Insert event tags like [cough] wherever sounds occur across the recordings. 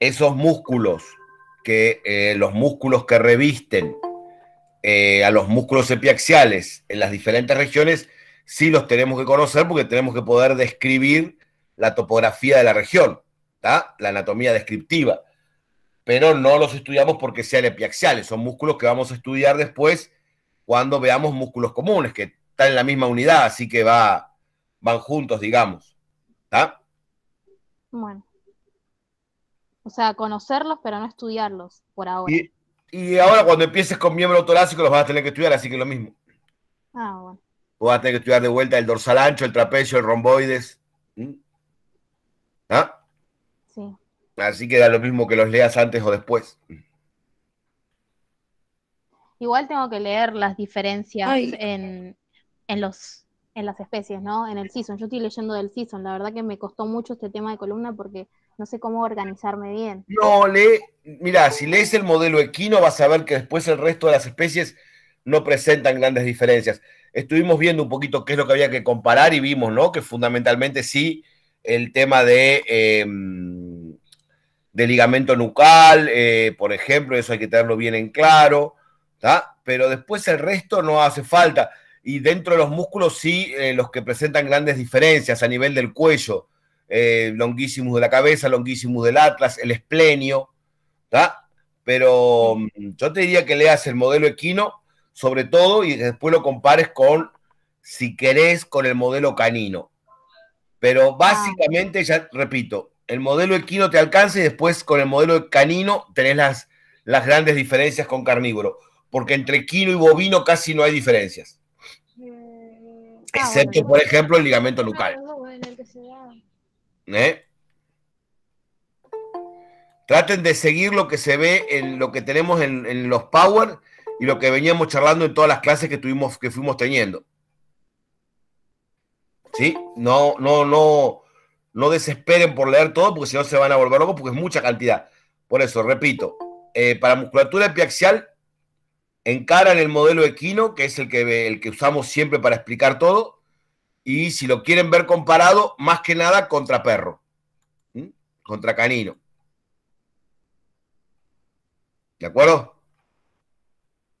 esos músculos, que eh, los músculos que revisten eh, a los músculos epiaxiales en las diferentes regiones, sí los tenemos que conocer porque tenemos que poder describir la topografía de la región, la anatomía descriptiva. Pero no los estudiamos porque sean epiaxiales, son músculos que vamos a estudiar después cuando veamos músculos comunes, que están en la misma unidad, así que va, van juntos, digamos. ¿Está? Bueno. O sea, conocerlos, pero no estudiarlos por ahora. Y, ahora cuando empieces con miembro torácico los vas a tener que estudiar, así que lo mismo. Ah, bueno. Vas a tener que estudiar de vuelta el dorsal ancho, el trapecio, el romboides. ¿Ah? Sí. Así que da lo mismo que los leas antes o después. Igual tengo que leer las diferencias en, los, en las especies, ¿no? En el season. Yo estoy leyendo del season. La verdad que me costó mucho este tema de columna porque no sé cómo organizarme bien. No, lee, mira, si lees el modelo equino vas a ver que después el resto de las especies no presentan grandes diferencias. Estuvimos viendo un poquito qué es lo que había que comparar y vimos, ¿no? Que fundamentalmente sí, el tema de, em, de ligamento nucal, eh, por ejemplo, eso hay que tenerlo bien en claro pero después el resto no hace falta. Y dentro de los músculos sí, eh, los que presentan grandes diferencias a nivel del cuello, eh, longuísimos de la cabeza, longuísimos del atlas, el esplenio, Pero mm, yo te diría que leas el modelo equino, sobre todo, y después lo compares con, si querés, con el modelo canino. Pero ah. básicamente, ya repito, el modelo equino te alcanza y después con el modelo canino tenés las, las grandes diferencias con carnívoro porque entre equino y bovino casi no hay diferencias. Ah, Excepto, por ejemplo, el ligamento nucal. ¿Eh? Traten de seguir lo que se ve en lo que tenemos en, los Power y lo que veníamos charlando en todas las clases que tuvimos, que fuimos teniendo. ¿Sí? No, no, no, no desesperen por leer todo, porque si no se van a volver locos, porque es mucha cantidad. Por eso, repito, eh, para musculatura epiaxial encaran el modelo equino, que es el que, el que usamos siempre para explicar todo, y si lo quieren ver comparado, más que nada contra perro, contra canino. ¿De acuerdo?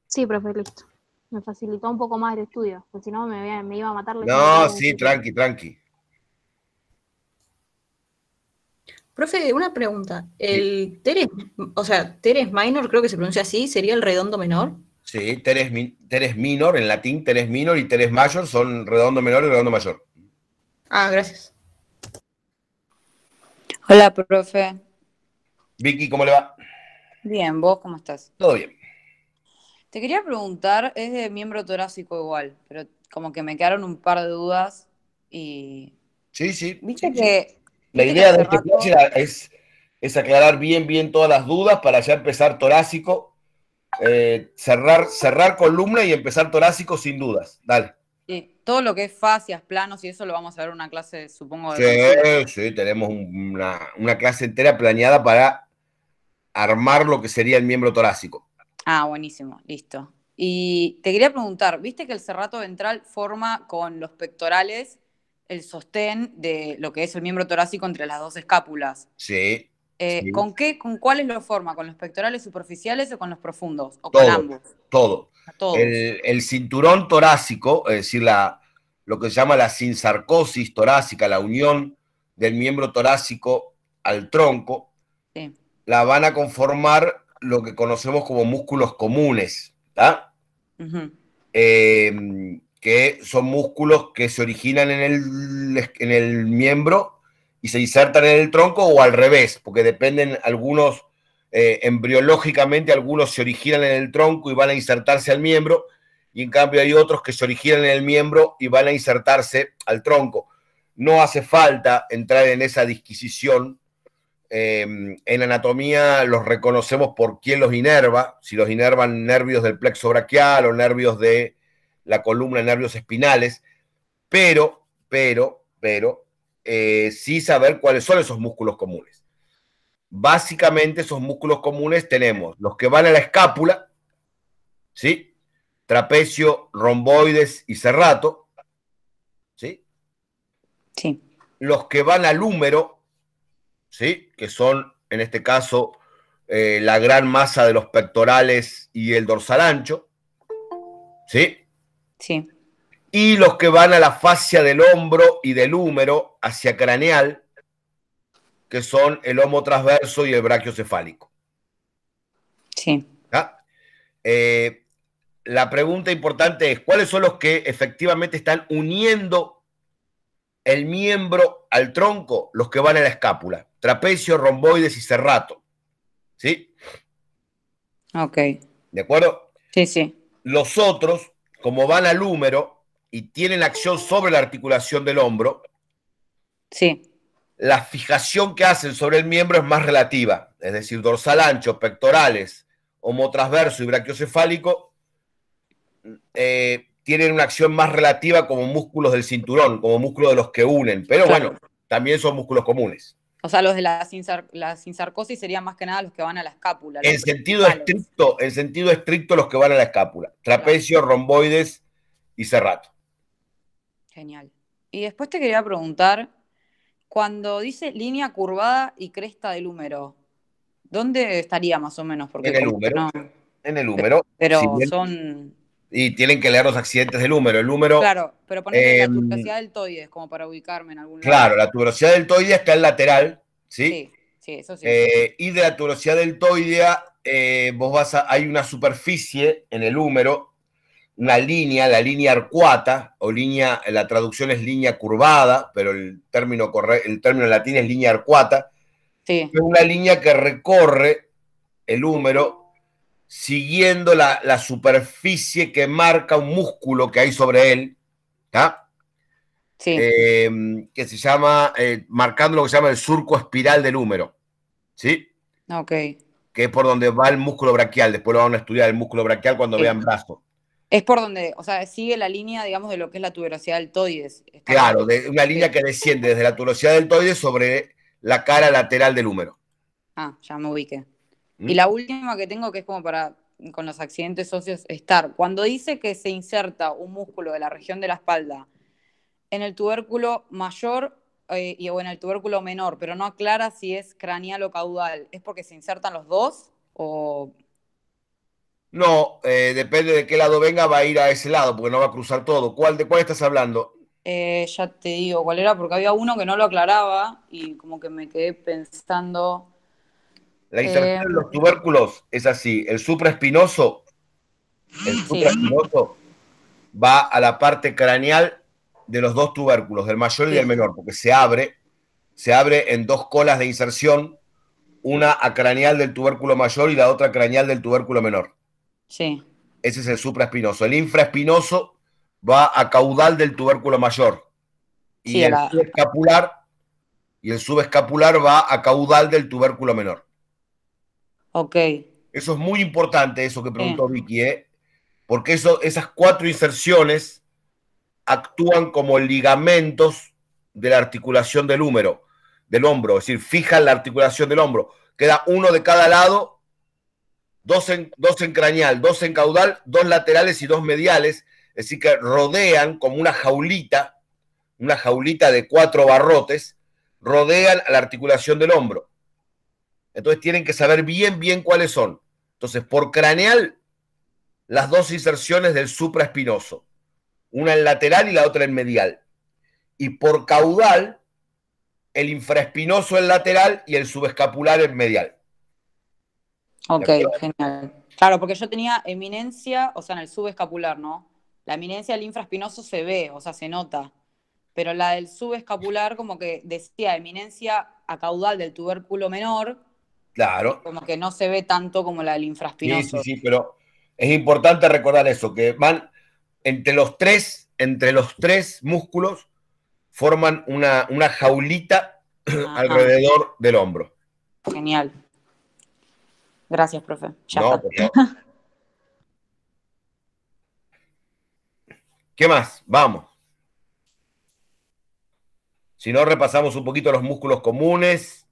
Sí, profe, listo. Me facilitó un poco más el estudio, porque si no me, iba a matar. No, sí, tranqui, tranqui. Profe, una pregunta. El Teres, o sea, Teres minor, creo que se pronuncia así, ¿sería el redondo menor? Sí, teres, teres minor, en latín teres minor y teres mayor son redondo menor y redondo mayor. Ah, gracias. Hola, profe. Vicky, ¿cómo le va? Bien, ¿vos cómo estás? Todo bien. Te quería preguntar, es de miembro torácico igual, pero como que me quedaron un par de dudas y... Sí, sí. Viste que... La idea de este es, es aclarar bien, bien todas las dudas para ya empezar torácico eh, cerrar, cerrar columna y empezar torácico sin dudas. Dale. Sí, todo lo que es fascias, planos y eso lo vamos a ver en una clase, supongo. De sí, sí, tenemos una, una, clase entera planeada para armar lo que sería el miembro torácico. Ah, buenísimo, listo. Y te quería preguntar, viste que el cerrato ventral forma con los pectorales el sostén de lo que es el miembro torácico entre las dos escápulas. Sí. Eh, ¿Con qué, con cuáles lo forma? ¿Con los pectorales superficiales o con los profundos? ¿O con ambos? Todo. El, cinturón torácico, es decir, la, lo que se llama la sinsarcosis torácica, la unión del miembro torácico al tronco, la van a conformar lo que conocemos como músculos comunes, em, que son músculos que se originan en el, en el miembro y se insertan en el tronco o al revés, porque dependen algunos, eh, embriológicamente algunos se originan en el tronco y van a insertarse al miembro, y en cambio hay otros que se originan en el miembro y van a insertarse al tronco. No hace falta entrar en esa disquisición. Eh, en anatomía los reconocemos por quién los inerva, si los inervan nervios del plexo braquial o nervios de la columna, nervios espinales, pero, pero, pero, eh, sí saber cuáles son esos músculos comunes. Básicamente esos músculos comunes tenemos los que van a la escápula, ¿sí? Trapecio, romboides y cerrato, ¿sí? Sí. Los que van al húmero, ¿sí? Que son en este caso eh, la gran masa de los pectorales y el dorsal ancho. ¿Sí? Sí. Y los que van a la fascia del hombro y del húmero hacia craneal, que son el homo transverso y el brachiocefálico. Sí. Eh, la pregunta importante es, ¿cuáles son los que efectivamente están uniendo el miembro al tronco? Los que van a la escápula. Trapecio, romboides y cerrato. ¿Sí? Ok. ¿De acuerdo? Sí, sí. Los otros, como van al húmero y tienen acción sobre la articulación del hombro, sí. la fijación que hacen sobre el miembro es más relativa, es decir, dorsal ancho, pectorales, homotransverso y brachiocefálico, eh, tienen una acción más relativa como músculos del cinturón, como músculos de los que unen, pero bueno, también son músculos comunes. O sea, los de la, la sinsarcosis serían más que nada los que van a la escápula. En sentido estricto, en sentido estricto los que van a la escápula. Trapecio, romboides y cerrato. Genial. Y después te quería preguntar, cuando dice línea curvada y cresta del húmero, ¿dónde estaría más o menos? Porque en el húmero. En el húmero. Pero son... Y tienen que leer los accidentes del húmero. El húmero. Claro, pero ponete la em, tuberosidad deltoides como para ubicarme en algún lugar. Claro, la tuberosidad deltoidea está en lateral, ¿sí? Sí, sí, eso sí. Eh, y de la tuberosidad deltoidea, eh, vos vas a. Hay una superficie en el húmero, una línea, la línea arcuata, o línea, la traducción es línea curvada, pero el término, corre, el término latín es línea arcuata. Sí. Es una línea que recorre el húmero siguiendo la, superficie que marca un músculo que hay sobre él, Sí. Em, que se llama, eh, marcando lo que se llama el surco espiral del húmero, ¿sí? Ok. Que es por donde va el músculo braquial, después lo van a estudiar el músculo braquial cuando vean brazo. Es por donde, o sea, sigue la línea, digamos, de lo que es la tuberosidad deltoides. claro, de una línea que desciende desde la tuberosidad deltoides sobre la cara lateral del húmero. Ah, ya me ubiqué. Y la última que tengo, que es como para con los accidentes socios estar, cuando dice que se inserta un músculo de la región de la espalda en el tubérculo mayor eh, y, o en el tubérculo menor, pero no aclara si es craneal o caudal, ¿es porque se insertan los dos o...? No, eh, depende de qué lado venga, va a ir a ese lado, porque no va a cruzar todo. ¿Cuál, ¿De cuál estás hablando? Eh, ya te digo cuál era, porque había uno que no lo aclaraba y como que me quedé pensando... La inserción de los tubérculos es así. El supraespinoso, el supraespinoso va a la parte craneal de los dos tubérculos, del mayor y del menor, porque se abre, se abre en dos colas de inserción, una a craneal del tubérculo mayor y la otra craneal del tubérculo menor. Sí. Ese es el supraespinoso. El infraespinoso va a caudal del tubérculo mayor. Y el subescapular y el subescapular va a caudal del tubérculo menor. Ok. Eso es muy importante, eso que preguntó Vicky, ¿eh? porque eso, esas cuatro inserciones actúan como ligamentos de la articulación del húmero, del hombro, es decir, fijan la articulación del hombro. Queda uno de cada lado, dos en, dos en craneal, dos en caudal, dos laterales y dos mediales, es decir, que rodean como una jaulita, una jaulita de cuatro barrotes, rodean a la articulación del hombro. Entonces tienen que saber bien, bien cuáles son. Entonces, por craneal, las dos inserciones del supraespinoso. Una en lateral y la otra en medial. Y por caudal, el infraespinoso en lateral y el subescapular en medial. Ok, genial. Claro, porque yo tenía eminencia, o sea, en el subescapular, ¿no? La eminencia del infraespinoso se ve, o sea, se nota. Pero la del subescapular, como que decía eminencia a caudal del tubérculo menor, Claro. Como que no se ve tanto como la del infraspinoso. Sí, sí, sí, pero es importante recordar eso, que van entre los tres, entre los tres músculos, forman una, una jaulita [clears throat] alrededor del hombro. Genial. Gracias, profe. [laughs] ¿Qué más? Vamos. Si no, repasamos un poquito los músculos comunes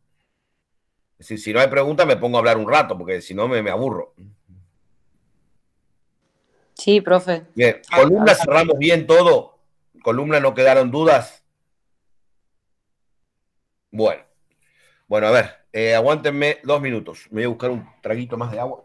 si no hay preguntas, me pongo a hablar un rato, porque si no me, aburro. Sí, profe. Bien, columna cerramos bien todo. Columna no quedaron dudas. Bueno, bueno, a ver, Eh, aguántenme dos minutos. Me voy a buscar un traguito más de agua.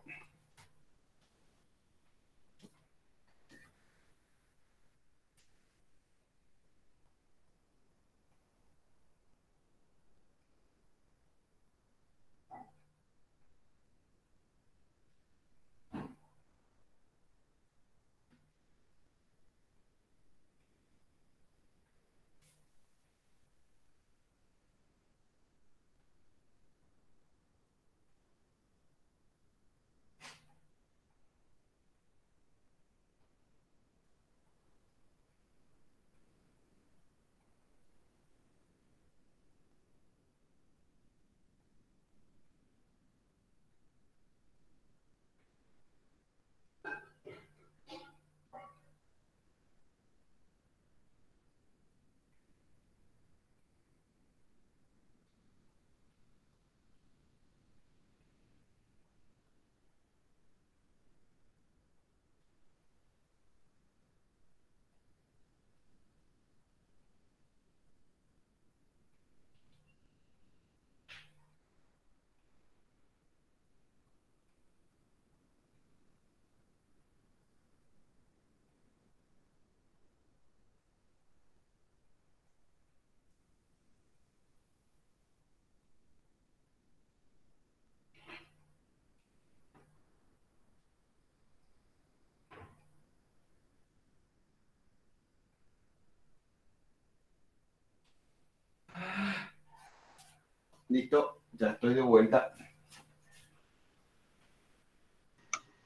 Listo, ya estoy de vuelta.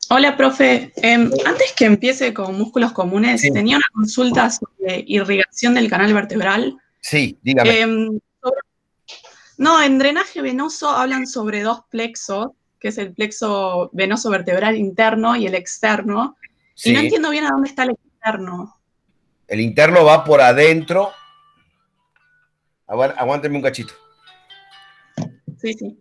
Hola, profe. Em, antes que empiece con músculos comunes, tenía una consulta sobre irrigación del canal vertebral. Sí, dígame. Em, no, en drenaje venoso hablan sobre dos plexos, que es el plexo venoso vertebral interno y el externo. Y no entiendo bien a dónde está el interno. El interno va por adentro. A ver, aguánteme un cachito. Sí, sí.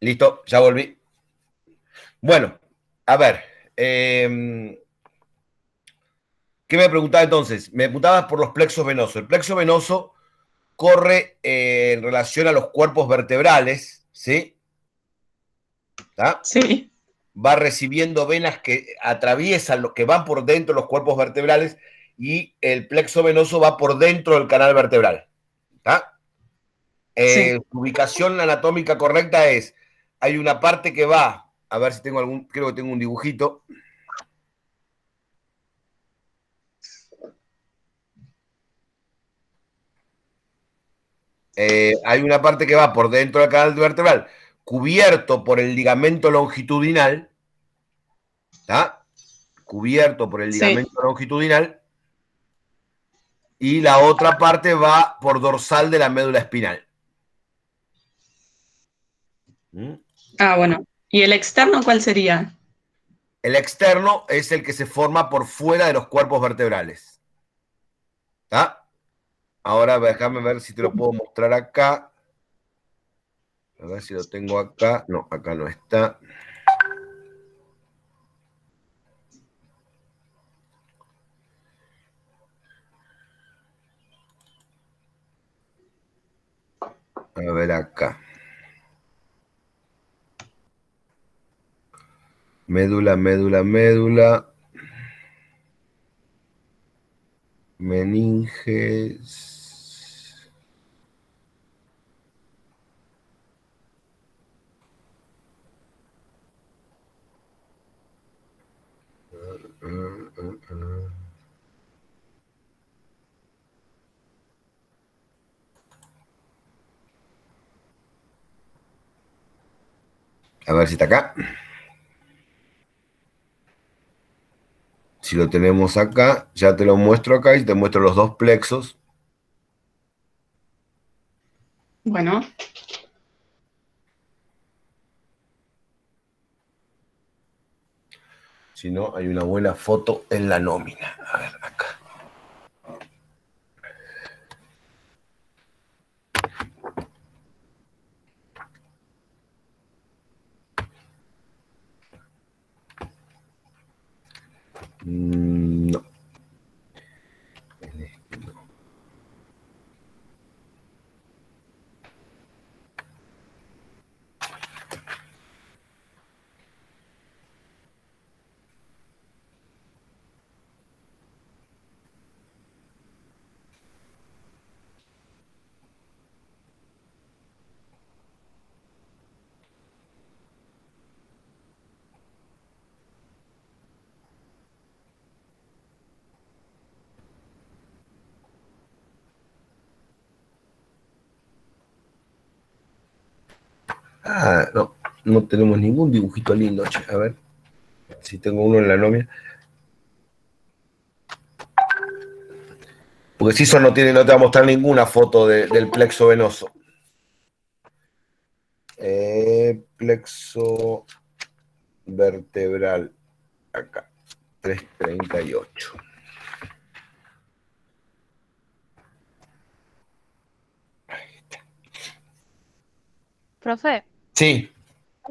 Listo, ya volví. Bueno, a ver. Em, ¿Qué me preguntaba entonces? Me preguntaba por los plexos venosos. El plexo venoso corre eh, en relación a los cuerpos vertebrales, ¿sí? Sí. Va recibiendo venas que atraviesan, que van por dentro de los cuerpos vertebrales y el plexo venoso va por dentro del canal vertebral. ¿Está? Eh, su ubicación anatómica correcta es hay una parte que va, a ver si tengo algún, creo que tengo un dibujito. Eh, hay una parte que va por dentro del canal vertebral, cubierto por el ligamento longitudinal, ¿está? Cubierto por el ligamento longitudinal, y la otra parte va por dorsal de la médula espinal. ¿Mm? Ah, bueno. ¿Y el externo cuál sería? El externo es el que se forma por fuera de los cuerpos vertebrales. ¿Está? Ahora déjame ver si te lo puedo mostrar acá. A ver si lo tengo acá. No, acá no está. A ver acá. Médula, médula, médula. Meninges. A ver si está acá. Si lo tenemos acá, ya te lo muestro acá y te muestro los dos plexos. Bueno. Si no, hay una buena foto en la nómina. A ver, acá. Mm, no. Ah, no, tenemos ningún dibujito lindo, che. A ver si tengo uno en la nómina. Porque si eso no tiene, no te va a mostrar ninguna foto del plexo venoso. Eh, plexo vertebral. Acá. 338. Profe. Sí.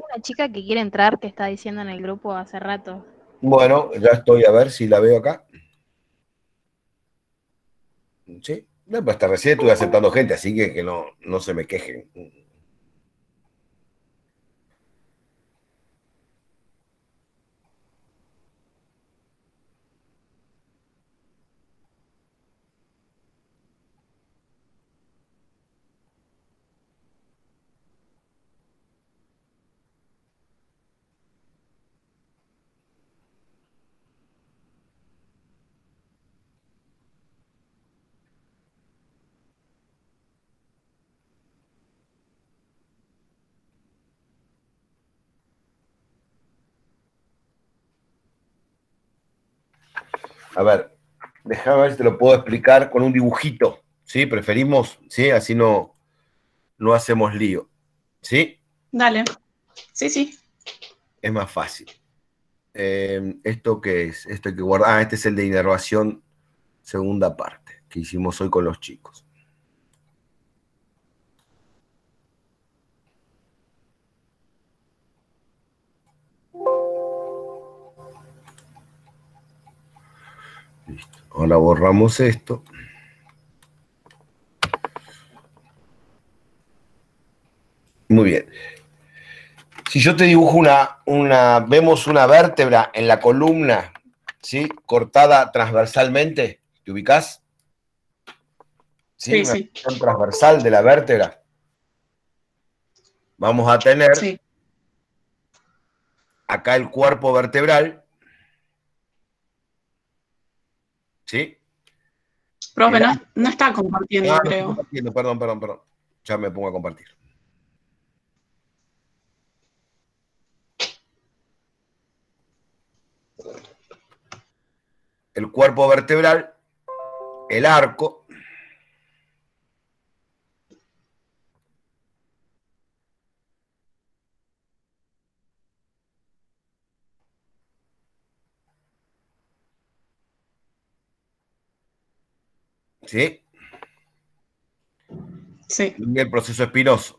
Una chica que quiere entrar que está diciendo en el grupo hace rato. Bueno, ya estoy a ver si la veo acá. Sí, no, pues hasta recién estuve aceptando gente, así que que no, no se me quejen. A ver, déjame ver si te lo puedo explicar con un dibujito, ¿sí? Preferimos, ¿sí? Así no, no hacemos lío, ¿sí? Dale. Sí, sí. Es más fácil. Eh, ¿Esto qué es? Esto hay que guardar. Ah, este es el de inervación segunda parte que hicimos hoy con los chicos. Ahora borramos esto. Muy bien. Si yo te dibujo una, una, vemos una vértebra en la columna, ¿sí? Cortada transversalmente, ¿te ubicas? Sí, sí. Una transversal de la vértebra. Vamos a tener acá el cuerpo vertebral, ¿Sí? Profe, no, no, está compartiendo, ah, creo. compartiendo, perdón, perdón, perdón. Ya me pongo a compartir. El cuerpo vertebral, el arco, ¿Sí? Sí. Y el proceso espinoso.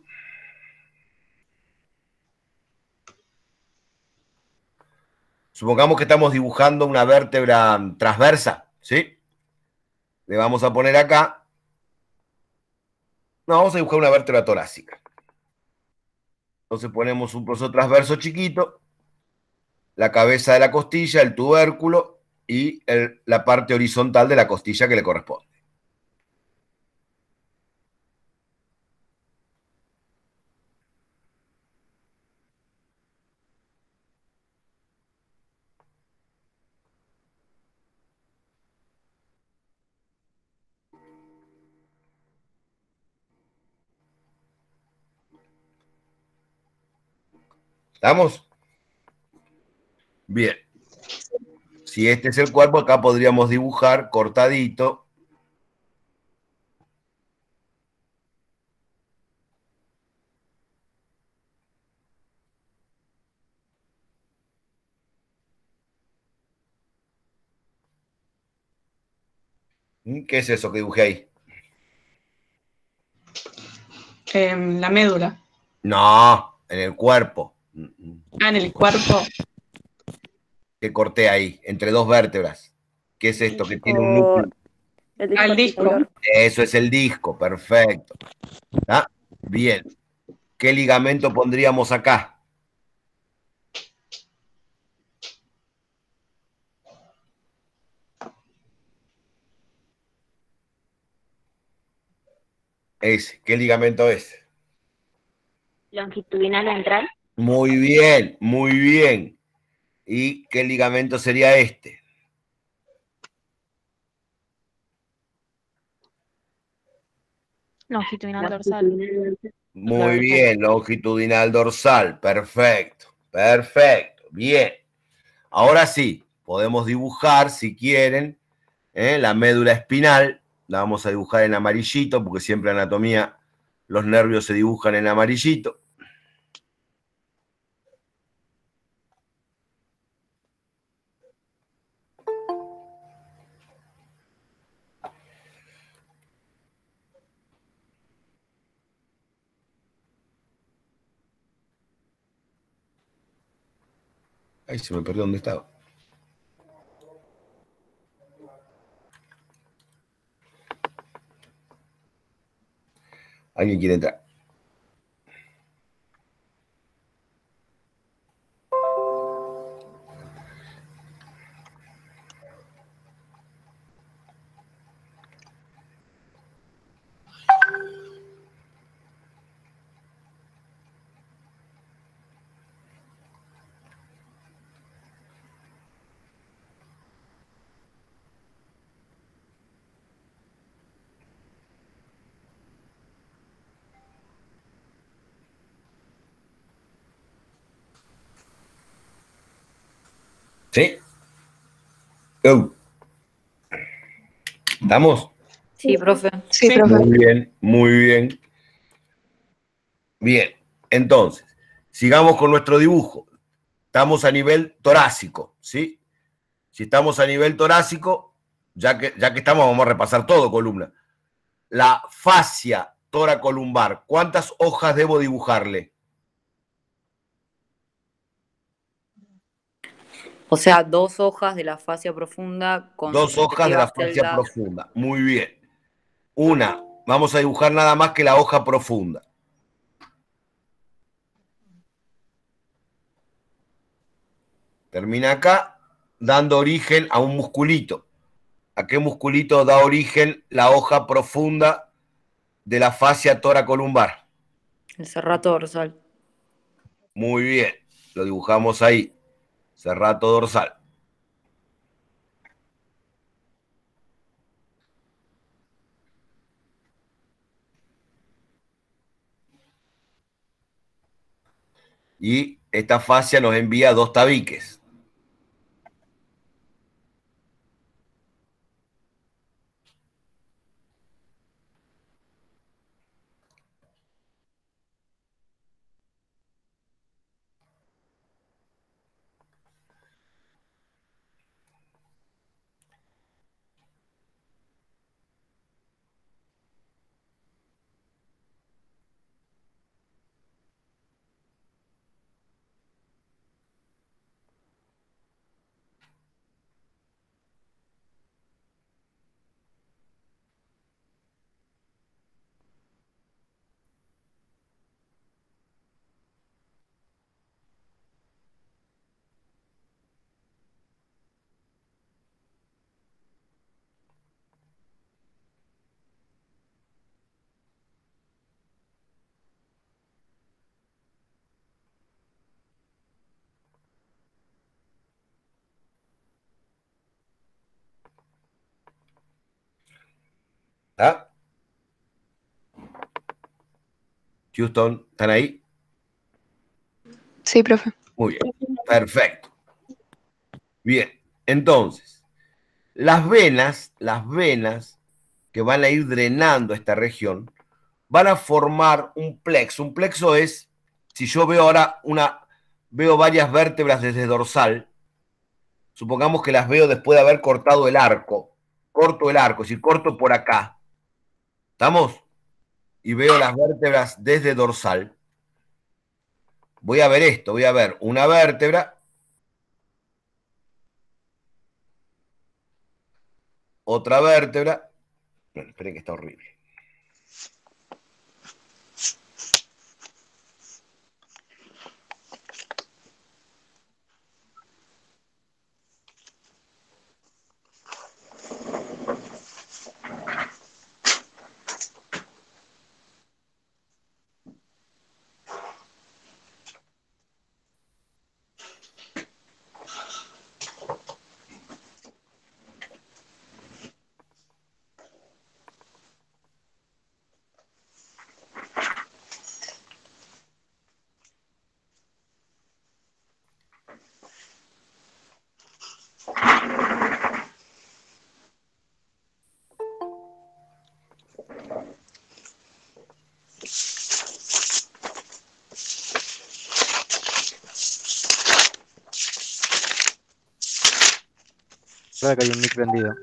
Supongamos que estamos dibujando una vértebra transversa, ¿sí? Le vamos a poner acá. No, vamos a dibujar una vértebra torácica. Entonces ponemos un proceso transverso chiquito, la cabeza de la costilla, el tubérculo y la parte horizontal de la costilla que le corresponde. ¿Estamos? Bien. Si este es el cuerpo, acá podríamos dibujar cortadito. ¿Mm? ¿Qué es eso que dibujé ahí? Em, la médula. No, en el cuerpo. Ah, en el cuerpo. Que corté ahí, entre dos vértebras. ¿Qué es esto? Que tiene un núcleo. El disco. Eso es el disco, perfecto. ¿Ah? Bien. ¿Qué ligamento pondríamos acá? Ese. ¿Qué ligamento es? Longitudinal ventral. Muy bien, muy bien. ¿Y qué ligamento sería este? Longitudinal dorsal. Muy bien, longitudinal dorsal. Perfecto, perfecto. Bien. Ahora sí, podemos dibujar, si quieren, ¿eh? la médula espinal. La vamos a dibujar en amarillito, porque siempre en anatomía los nervios se dibujan en amarillito. Ay, se me perdió dónde estaba. Alguien quiere entrar. ¿Sí? Go. ¿Estamos? Sí, profe. Sí, profe. Muy bien, muy bien. Bien, entonces, sigamos con nuestro dibujo. Estamos a nivel torácico, ¿sí? Si estamos a nivel torácico, ya que, ya que estamos, vamos a repasar todo, columna. La fascia toracolumbar, ¿cuántas hojas debo dibujarle? O sea, dos hojas de la fascia profunda con Dos hojas de la fascia profunda. Muy bien. Una, vamos a dibujar nada más que la hoja profunda. Termina acá dando origen a un musculito. ¿A qué musculito da origen la hoja profunda de la fascia toracolumbar? El cerrato dorsal. Muy bien, lo dibujamos ahí. Cerrato dorsal. Y esta fascia nos envía dos tabiques. ¿Ah? Houston, ¿están ahí? Sí, profe. Muy bien, perfecto. Bien, entonces, las venas, las venas que van a ir drenando esta región, van a formar un plexo. Un plexo es, si yo veo ahora una, veo varias vértebras desde dorsal, supongamos que las veo después de haber cortado el arco, corto el arco, es decir, corto por acá, ¿estamos? Y veo las vértebras desde dorsal. Voy a ver esto, voy a ver una vértebra, otra vértebra, esperen que está horrible. Que hay un mic prendido.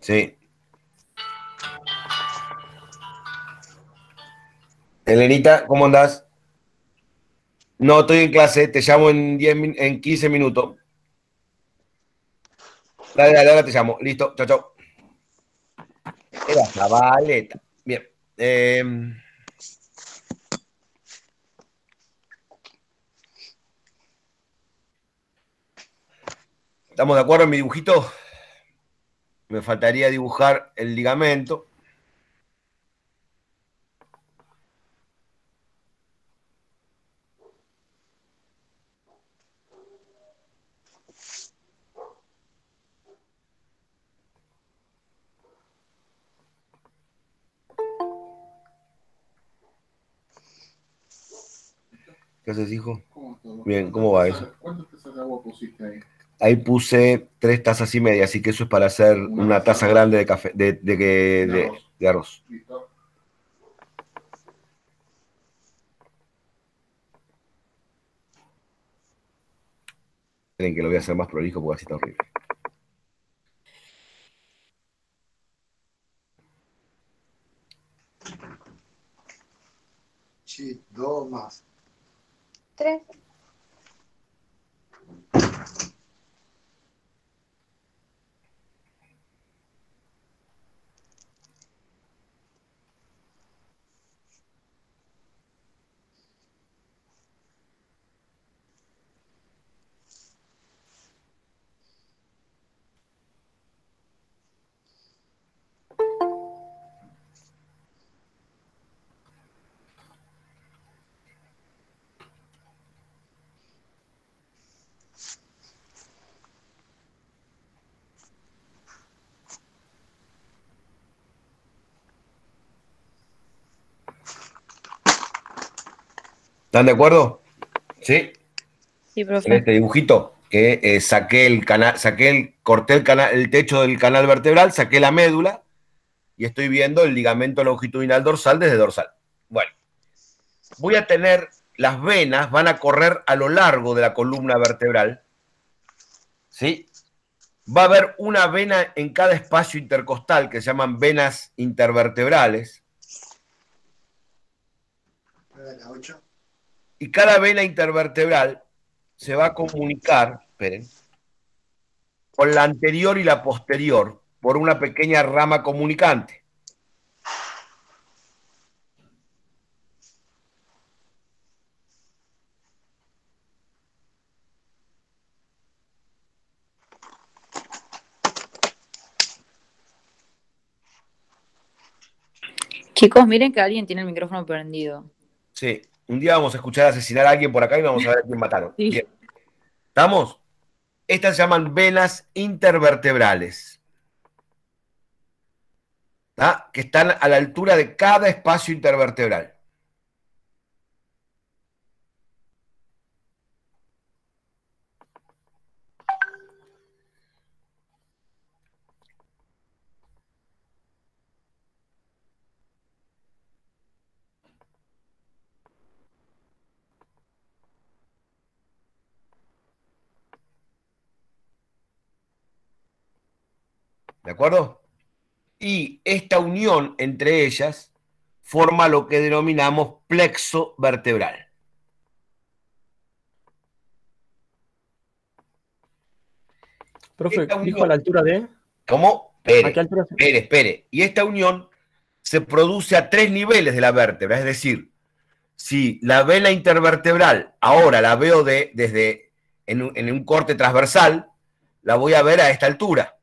Sí. Elenita, ¿cómo andás? No, estoy en clase, te llamo en, 10, en 15 minutos. Dale, dale, ahora te llamo. Listo, chao, chao. Era chavaleta. Bien. Eh, ¿Estamos de acuerdo en mi dibujito? Me faltaría dibujar el ligamento. ¿Qué haces, hijo? Bien, ¿cómo va eso? ¿Cuántas tazas de agua pusiste ahí? Ahí puse tres tazas y media, así que eso es para hacer una taza grande de café, de, de, de, de arroz. Miren que lo voy a hacer más prolijo porque así está horrible. Sí, dos más. Tres. ¿Están de acuerdo? ¿Sí? Sí, profe. En este dibujito que eh, saqué el canal, saqué el, corté el, canal, el techo del canal vertebral, saqué la médula y estoy viendo el ligamento longitudinal dorsal desde dorsal. Bueno, voy a tener las venas, van a correr a lo largo de la columna vertebral. ¿Sí? Va a haber una vena en cada espacio intercostal que se llaman venas intervertebrales. La 8 y cada vena intervertebral se va a comunicar, esperen, con la anterior y la posterior por una pequeña rama comunicante. Chicos, miren que alguien tiene el micrófono prendido. Sí. Un día vamos a escuchar asesinar a alguien por acá y vamos a ver a quién mataron. Bien. ¿Estamos? Estas se llaman venas intervertebrales. que están a la altura de cada espacio intervertebral. ¿De acuerdo? Y esta unión entre ellas forma lo que denominamos plexo vertebral. Profe, dijo a la altura de. ¿Cómo? Espere, espere, espere. Y esta unión se produce a tres niveles de la vértebra, es decir, si la vena intervertebral ahora la veo de, desde en un corte transversal, la voy a ver a esta altura.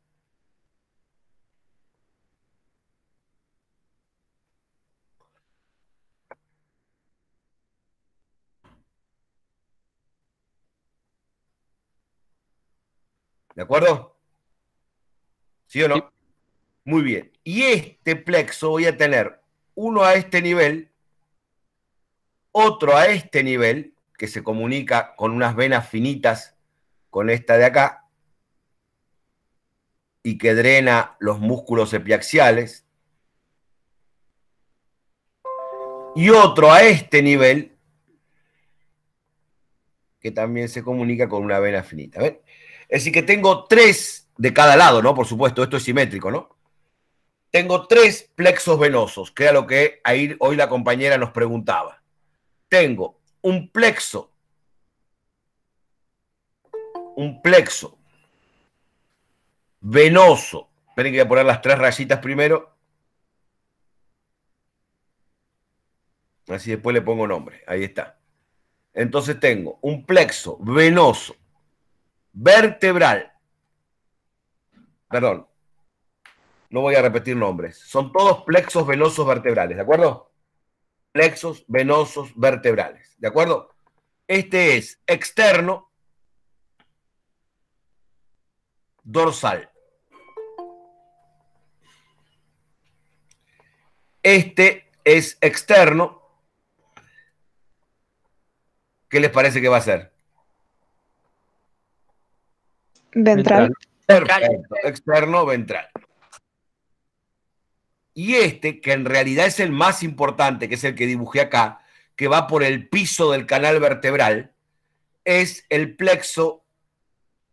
¿De acuerdo? ¿Sí o no? Muy bien. Y este plexo voy a tener uno a este nivel, otro a este nivel, que se comunica con unas venas finitas con esta de acá, y que drena los músculos epiaxiales, y otro a este nivel, que también se comunica con una vena finita. ¿Ven? Es decir, que tengo tres de cada lado, ¿no? Por supuesto, esto es simétrico, ¿no? Tengo tres plexos venosos, que era lo que hoy la compañera nos preguntaba. Tengo un plexo, un plexo venoso. Esperen que voy a poner las tres rayitas primero. Así después le pongo nombre. Ahí está. Entonces tengo un plexo venoso vertebral. Perdón, no voy a repetir nombres. Son todos plexos venosos vertebrales, ¿de acuerdo? Plexos venosos vertebrales, ¿de acuerdo? Este es externo, dorsal. Este es externo. ¿Qué les parece que va a ser? Ventral. Perfecto, externo ventral. Y este, que en realidad es el más importante, que es el que dibujé acá, que va por el piso del canal vertebral, es el plexo,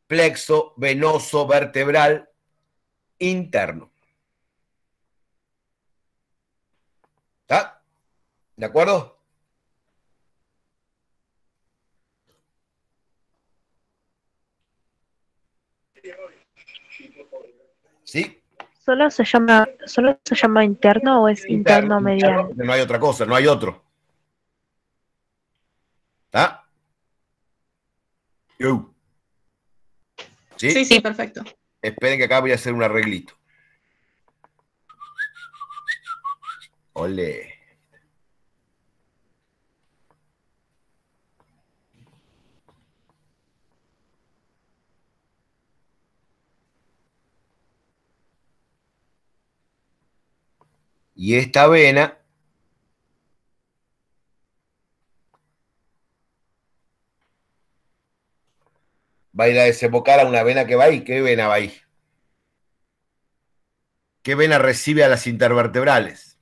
plexo venoso vertebral interno. ¿Está? ¿De acuerdo? ¿Sí? ¿Solo se llama, solo se llama interno o es interno, mediano? no hay otra cosa, no hay otro. ¿Está? ¿Sí? sí, perfecto. Esperen que acá voy a hacer un arreglito. Ole. Y esta vena va a ir a desembocar a una vena que va ahí. ¿Qué vena va ahí? ¿Qué vena recibe a las intervertebrales?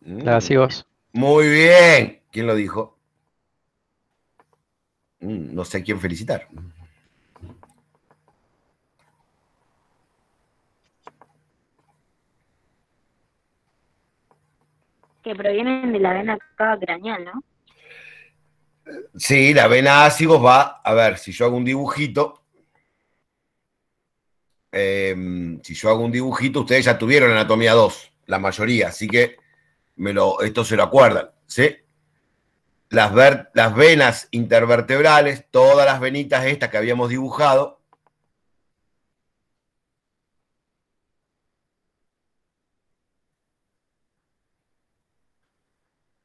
Gracias. Muy bien. ¿Quién lo dijo? Mm, no sé a quién felicitar. Que provienen de la vena cava craneal, ¿no? Sí, la vena ácidos va, a ver, si yo hago un dibujito, em, si yo hago un dibujito, ustedes ya tuvieron anatomía 2, la mayoría, así que me lo, esto se lo acuerdan, ¿sí? Las, las venas intervertebrales, todas las venitas estas que habíamos dibujado,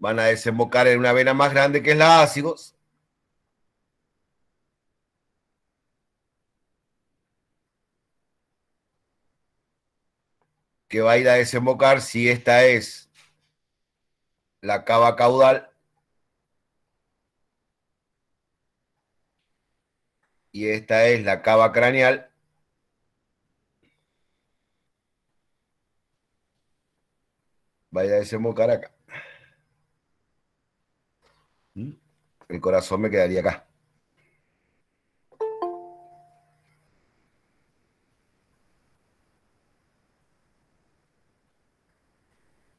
van a desembocar en una vena más grande que es la ácidos. que va a ir a desembocar si esta es la cava caudal y esta es la cava craneal. Va a ir a desembocar acá. El corazón me quedaría acá.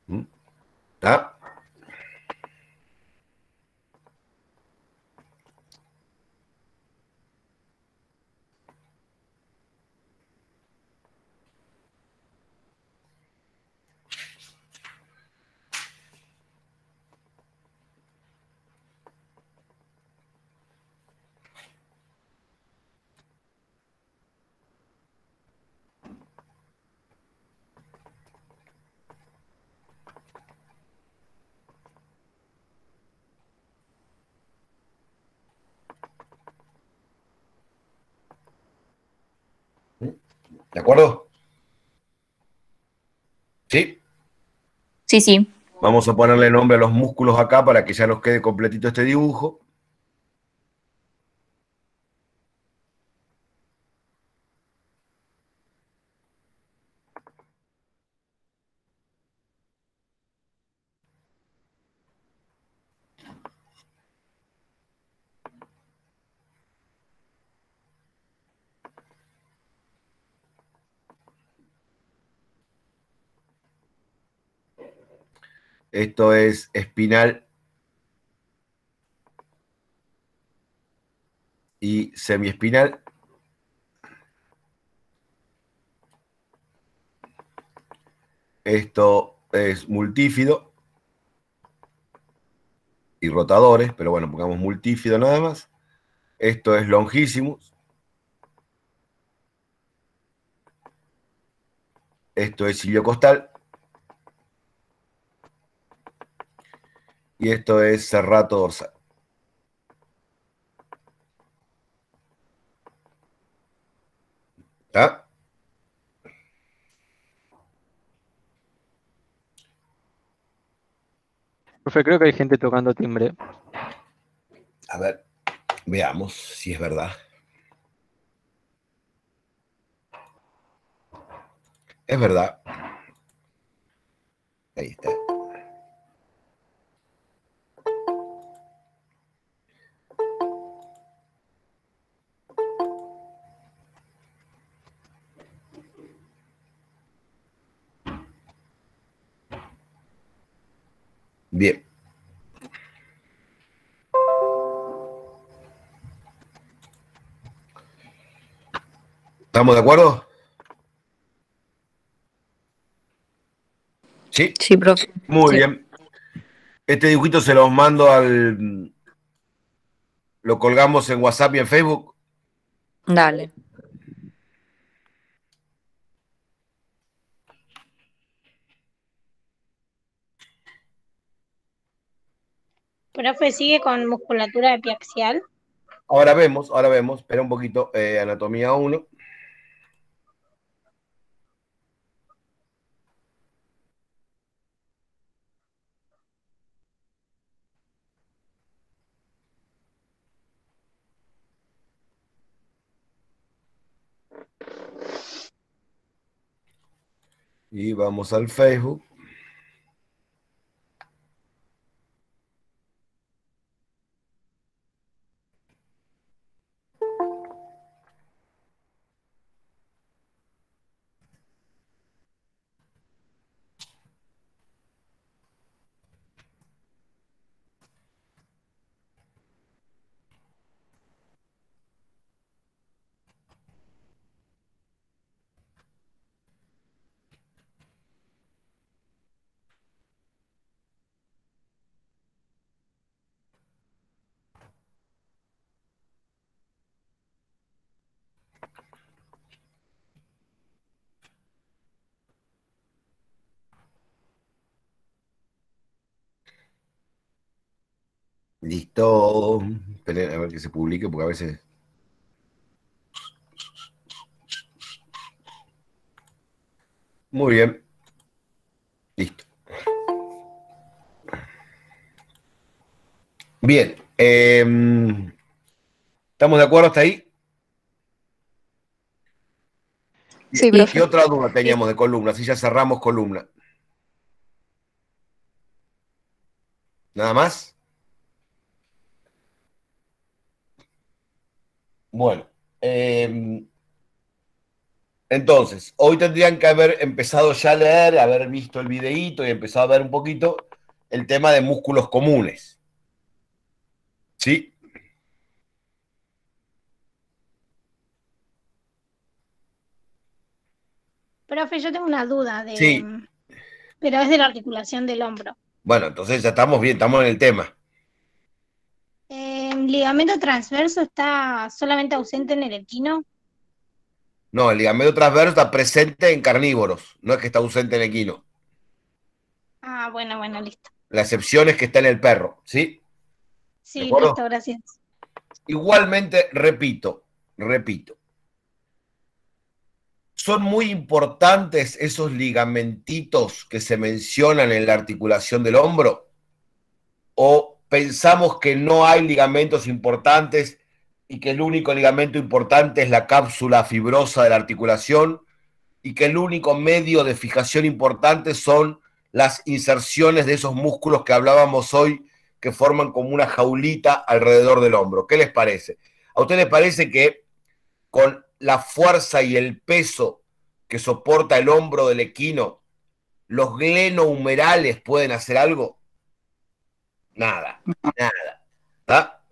¿Mm? ¿Ah? ¿De acuerdo? ¿Sí? Sí, sí. Vamos a ponerle nombre a los músculos acá para que ya nos quede completito este dibujo. Esto es espinal y semiespinal. Esto es multífido y rotadores, pero bueno, pongamos multífido nada más. Esto es longísimos. Esto es costal. Y esto es cerrato dorsal. ¿Está? Profe, creo que hay gente tocando timbre. A ver, veamos si es verdad. Es verdad. Ahí está. Bien. ¿Estamos de acuerdo? ¿Sí? Sí, profe. Muy bien. Este dibujito se los mando al... Lo colgamos en WhatsApp y en Facebook. Dale. Profe, ¿sigue con musculatura epiaxial? Ahora vemos, ahora vemos. Espera un poquito. Eh, anatomía 1. Y vamos al Facebook. Listo. Esperen a ver que se publique porque a veces. Muy bien. Listo. Bien. em, ¿Estamos de acuerdo hasta ahí? Sí, ¿Y qué otra duda teníamos de columna? Si ya cerramos columna. ¿Nada más? Bueno. em, entonces, hoy tendrían que haber empezado ya a leer, haber visto el videíto y empezado a ver un poquito el tema de músculos comunes. ¿Sí? Profe, yo tengo una duda de. Sí. Pero es de la articulación del hombro. Bueno, entonces ya estamos bien, estamos en el tema. ¿El ligamento transverso está solamente ausente en el equino? No, el ligamento transverso está presente en carnívoros, no es que está ausente en equino. Ah, bueno, bueno, listo. La excepción es que está en el perro, ¿sí? Sí, listo, gracias. Igualmente, repito, repito. Son muy importantes esos ligamentitos que se mencionan en la articulación del hombro. ¿O pensamos que no hay ligamentos importantes y que el único ligamento importante es la cápsula fibrosa de la articulación y que el único medio de fijación importante son las inserciones de esos músculos que hablábamos hoy que forman como una jaulita alrededor del hombro. ¿Qué les parece? ¿A ustedes les parece que con la fuerza y el peso que soporta el hombro del equino, los glenohumerales pueden hacer algo? Nada, nada. ¿tá?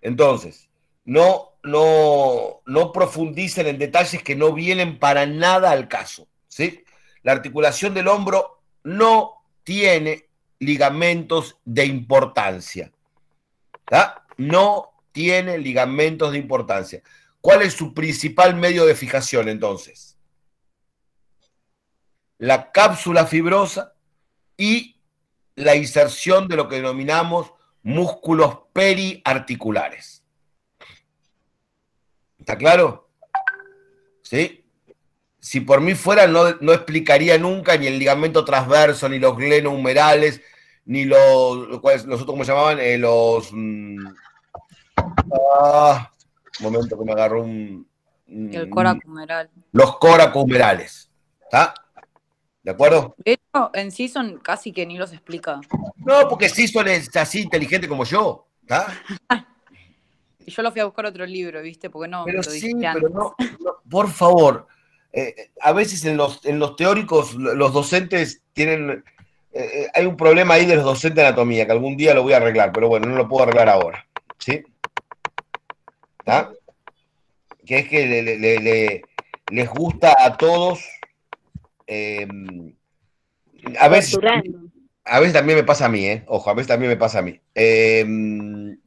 Entonces, no, no, no profundicen en detalles que no vienen para nada al caso. ¿sí? La articulación del hombro no tiene ligamentos de importancia. ¿tá? No tiene ligamentos de importancia. ¿Cuál es su principal medio de fijación entonces? La cápsula fibrosa y la inserción de lo que denominamos músculos periarticulares. ¿Está claro? ¿Sí? Si por mí fuera, no, no explicaría nunca ni el ligamento transverso, ni los glenohumerales, ni los, ¿cuáles- los otros, ¿cómo se llamaban? Eh, los... mm, ah, un momento que me agarró un... El coracumeral. Los coracohumerales. ¿Está? ¿De acuerdo? De hecho, en Season casi que ni los explica. No, porque Sison es así inteligente como yo. [laughs] Y yo lo fui a buscar otro libro, ¿viste? Porque no, Pero lo sí, pero no, no, por favor. eh, a veces en los, en los teóricos, los docentes tienen. eh, eh, hay un problema ahí de los docentes de anatomía, que algún día lo voy a arreglar, pero bueno, no lo puedo arreglar ahora. ¿Sí? ¿Está? Que es que le- le- le- le- les gusta a todos. Eh, a veces. A veces también me pasa a mí, ¿eh? Ojo, a veces también me pasa a mí. Eh,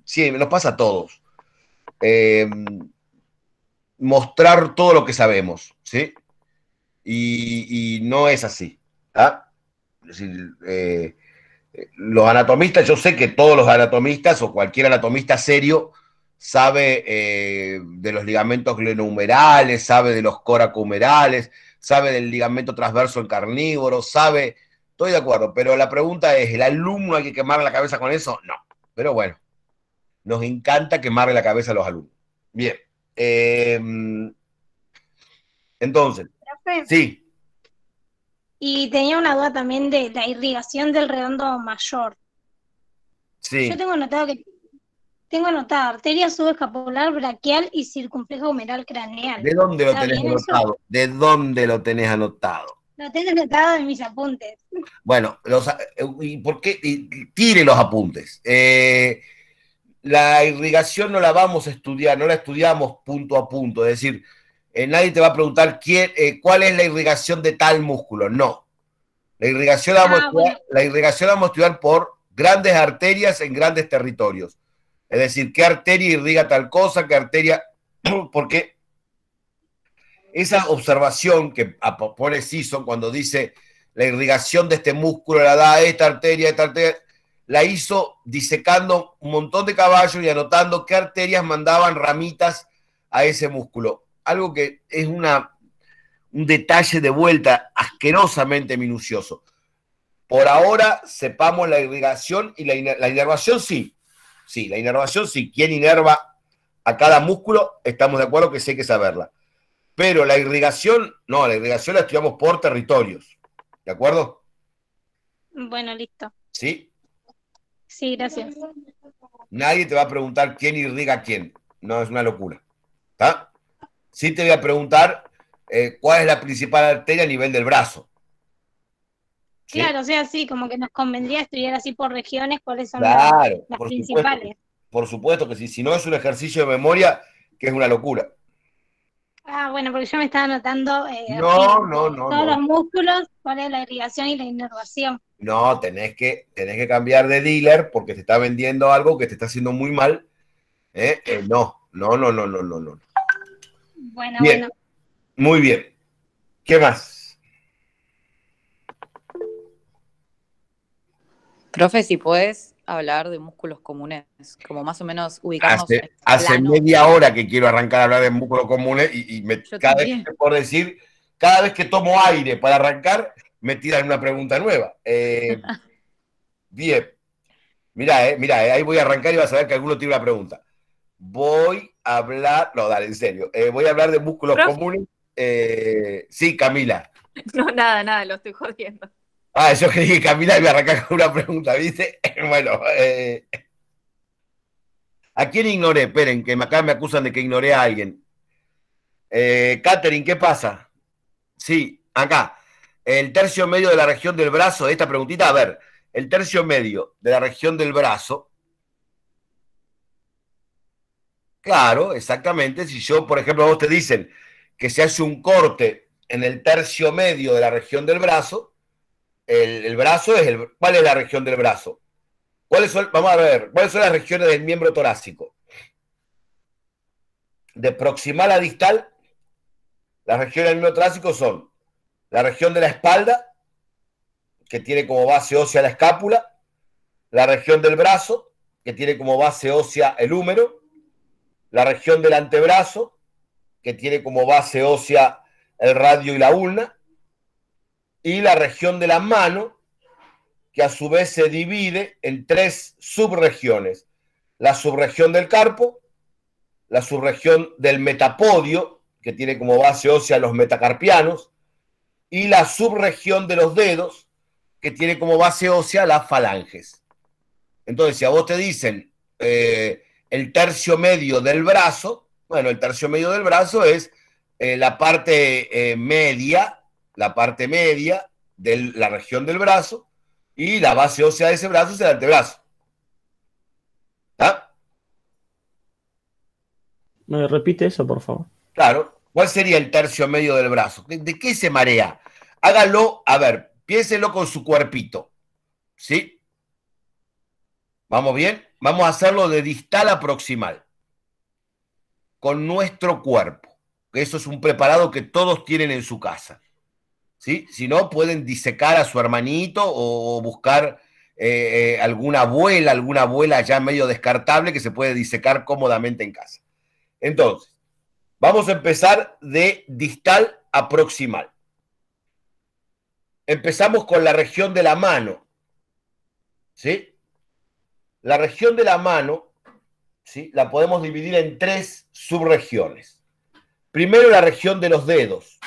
sí, nos pasa a todos. Eh, mostrar todo lo que sabemos, ¿sí? Y, y no es así. ¿ah? Es decir, eh, los anatomistas, yo sé que todos los anatomistas o cualquier anatomista serio sabe eh, de los ligamentos glenohumerales, sabe de los coracohumerales, sabe del ligamento transverso en carnívoro, sabe, estoy de acuerdo, pero la pregunta es, ¿el alumno hay que quemarle la cabeza con eso? No, pero bueno, nos encanta quemarle la cabeza a los alumnos. Bien, eh, entonces, Profe, sí, Y tenía una duda también de la irrigación del redondo mayor. sí. Yo tengo anotado que tengo anotado arteria subescapular, braquial y circunflejo humeral craneal. ¿De dónde lo ¿Está tenés eso? anotado? ¿De dónde lo tenés anotado? Lo tengo anotado en mis apuntes. Bueno, los, eh, ¿y por qué? Y- Tire los apuntes. Eh, la irrigación no la vamos a estudiar, no la estudiamos punto a punto. Es decir, eh, nadie te va a preguntar quién, eh, cuál es la irrigación de tal músculo. No. La irrigación, la vamos a Ah, estudiar, la irrigación la vamos a estudiar por grandes arterias en grandes territorios. Es decir, qué arteria irriga tal cosa, qué arteria, [clears throat] porque esa observación que pone Sison cuando dice la irrigación de este músculo la da esta arteria, esta arteria, la hizo disecando un montón de caballos y anotando qué arterias mandaban ramitas a ese músculo. Algo que es una, un detalle de vuelta asquerosamente minucioso. Por ahora sepamos la irrigación y la, la inervación sí. Sí, la inervación sí. ¿Quién inerva a cada músculo? Estamos de acuerdo que sí hay que saberla. Pero la irrigación, no, la irrigación la estudiamos por territorios. ¿De acuerdo? Bueno, listo. ¿Sí? Sí, gracias. Nadie te va a preguntar quién irriga a quién. No, es una locura. ¿Está? Sí te voy a preguntar eh, cuál es la principal arteria a nivel del brazo. Claro, o sea, sí, como que nos convendría estudiar así por regiones cuáles son las, principales. por supuesto que sí, si no es un ejercicio de memoria que es una locura. Ah, bueno, porque yo me estaba anotando eh, no, no, no, todos los músculos, cuál es la irrigación y la inervación. No, tenés que, tenés que cambiar de dealer porque te está vendiendo algo que te está haciendo muy mal. ¿eh? Eh, no, no, no, no, no, no, no. Bueno, bueno. Muy bien. ¿Qué más? Profe, si puedes hablar de músculos comunes, como más o menos ubicarnos. Hace, hace media hora que quiero arrancar a hablar de músculos comunes y, me, cada vez que por decir, cada vez que tomo aire para arrancar, me tiran una pregunta nueva. Eh, [laughs] bien. Mira, eh, mira, eh, ahí voy a arrancar y vas a ver que alguno tiene una pregunta. Voy a hablar, no, dale, en serio. voy a hablar de músculos comunes. sí, Camila. [laughs] No, nada, nada, lo estoy jodiendo. Ah, yo creí que Camila iba a arrancar con una pregunta, ¿viste? [laughs] bueno, eh, ¿a quién ignoré? Esperen, que acá me acusan de que ignoré a alguien. Eh, Catherine, ¿qué pasa? Sí, acá. El tercio medio de la región del brazo, esta preguntita, a ver, el tercio medio de la región del brazo. Claro, exactamente. Si yo, por ejemplo, a vos te dicen que se hace un corte en el tercio medio de la región del brazo, el, brazo es. ¿Cuál es la región del brazo? ¿Cuáles son, vamos a ver, ¿cuáles son las regiones del miembro torácico? De proximal a distal, las regiones del miembro torácico son la región de la espalda, que tiene como base ósea la escápula, la región del brazo, que tiene como base ósea el húmero, la región del antebrazo, que tiene como base ósea el radio y la ulna, y la región de la mano, que a su vez se divide en tres subregiones. La subregión del carpo, la subregión del metapodio, que tiene como base ósea los metacarpianos, y la subregión de los dedos, que tiene como base ósea las falanges. Entonces, si a vos te dicen eh, el tercio medio del brazo, bueno, el tercio medio del brazo es eh, la parte eh, media la parte media de la región del brazo y la base ósea de ese brazo es el antebrazo. ¿Está? ¿Me repite eso, por favor? Claro. ¿Cuál sería el tercio medio del brazo? ¿De, qué se marea? Hágalo, a ver, piénselo con su cuerpito. ¿Sí? ¿Vamos bien? Vamos a hacerlo de distal a proximal. Con nuestro cuerpo. Eso es un preparado que todos tienen en su casa. Si no, pueden disecar a su hermanito o buscar eh, eh, alguna abuela, alguna abuela ya medio descartable que se puede disecar cómodamente en casa. Entonces, vamos a empezar de distal a proximal. Empezamos con la región de la mano. ¿Sí? La región de la mano, ¿sí? La podemos dividir en tres subregiones. Primero la región de los dedos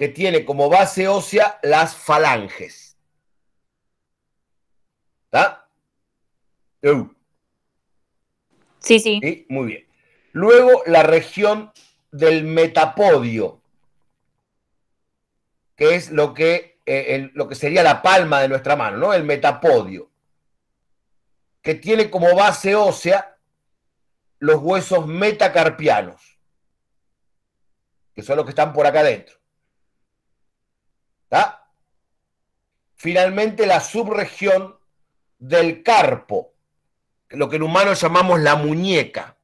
que tiene como base ósea las falanges. ¿Está? Sí, sí, Muy bien. Luego la región del metapodio, que es lo que, eh, lo que sería la palma de nuestra mano, ¿no? El metapodio, que tiene como base ósea los huesos metacarpianos, que son los que están por acá adentro. Finalmente, la subregión del carpo, lo que en humano llamamos la muñeca.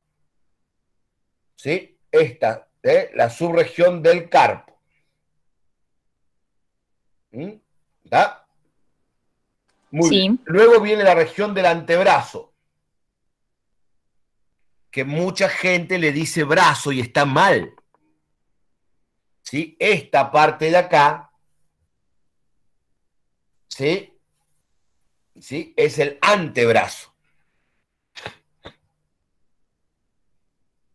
¿Sí? Esta, ¿eh? la subregión del carpo. ¿Mm? Muy bien. Luego viene la región del antebrazo, que mucha gente le dice brazo y está mal. ¿Sí? Esta parte de acá ¿sí? ¿Sí? Es el antebrazo.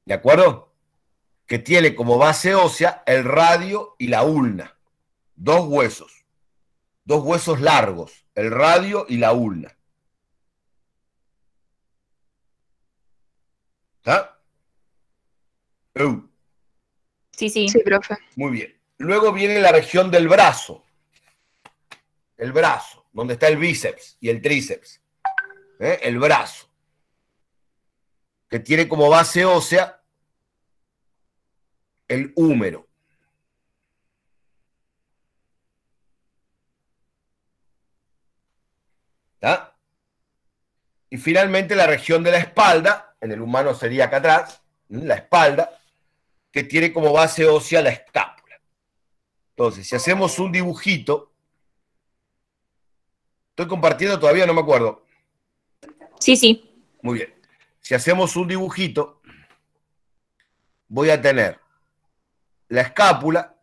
¿De acuerdo? Que tiene como base ósea el radio y la ulna. Dos huesos. Dos huesos largos. El radio y la ulna. ¿Está? Sí, sí. Sí, profe. Muy bien. Luego viene la región del brazo. El brazo, donde está el bíceps y el tríceps. ¿Eh? El brazo. Que tiene como base ósea el húmero. ¿Está? Y finalmente la región de la espalda, en el humano sería acá atrás, la espalda, que tiene como base ósea la escápula. Entonces, si hacemos un dibujito, estoy compartiendo todavía, no me acuerdo. Sí, sí. Muy bien. Si hacemos un dibujito, voy a tener la escápula,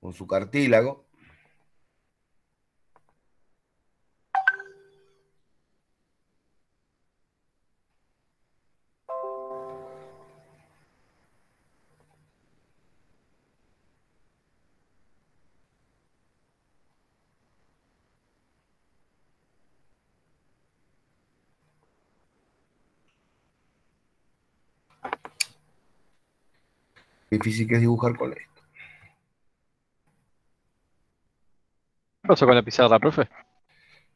con su cartílago. Difícil que es dibujar con esto. ¿Qué pasó con la pizarra, profe?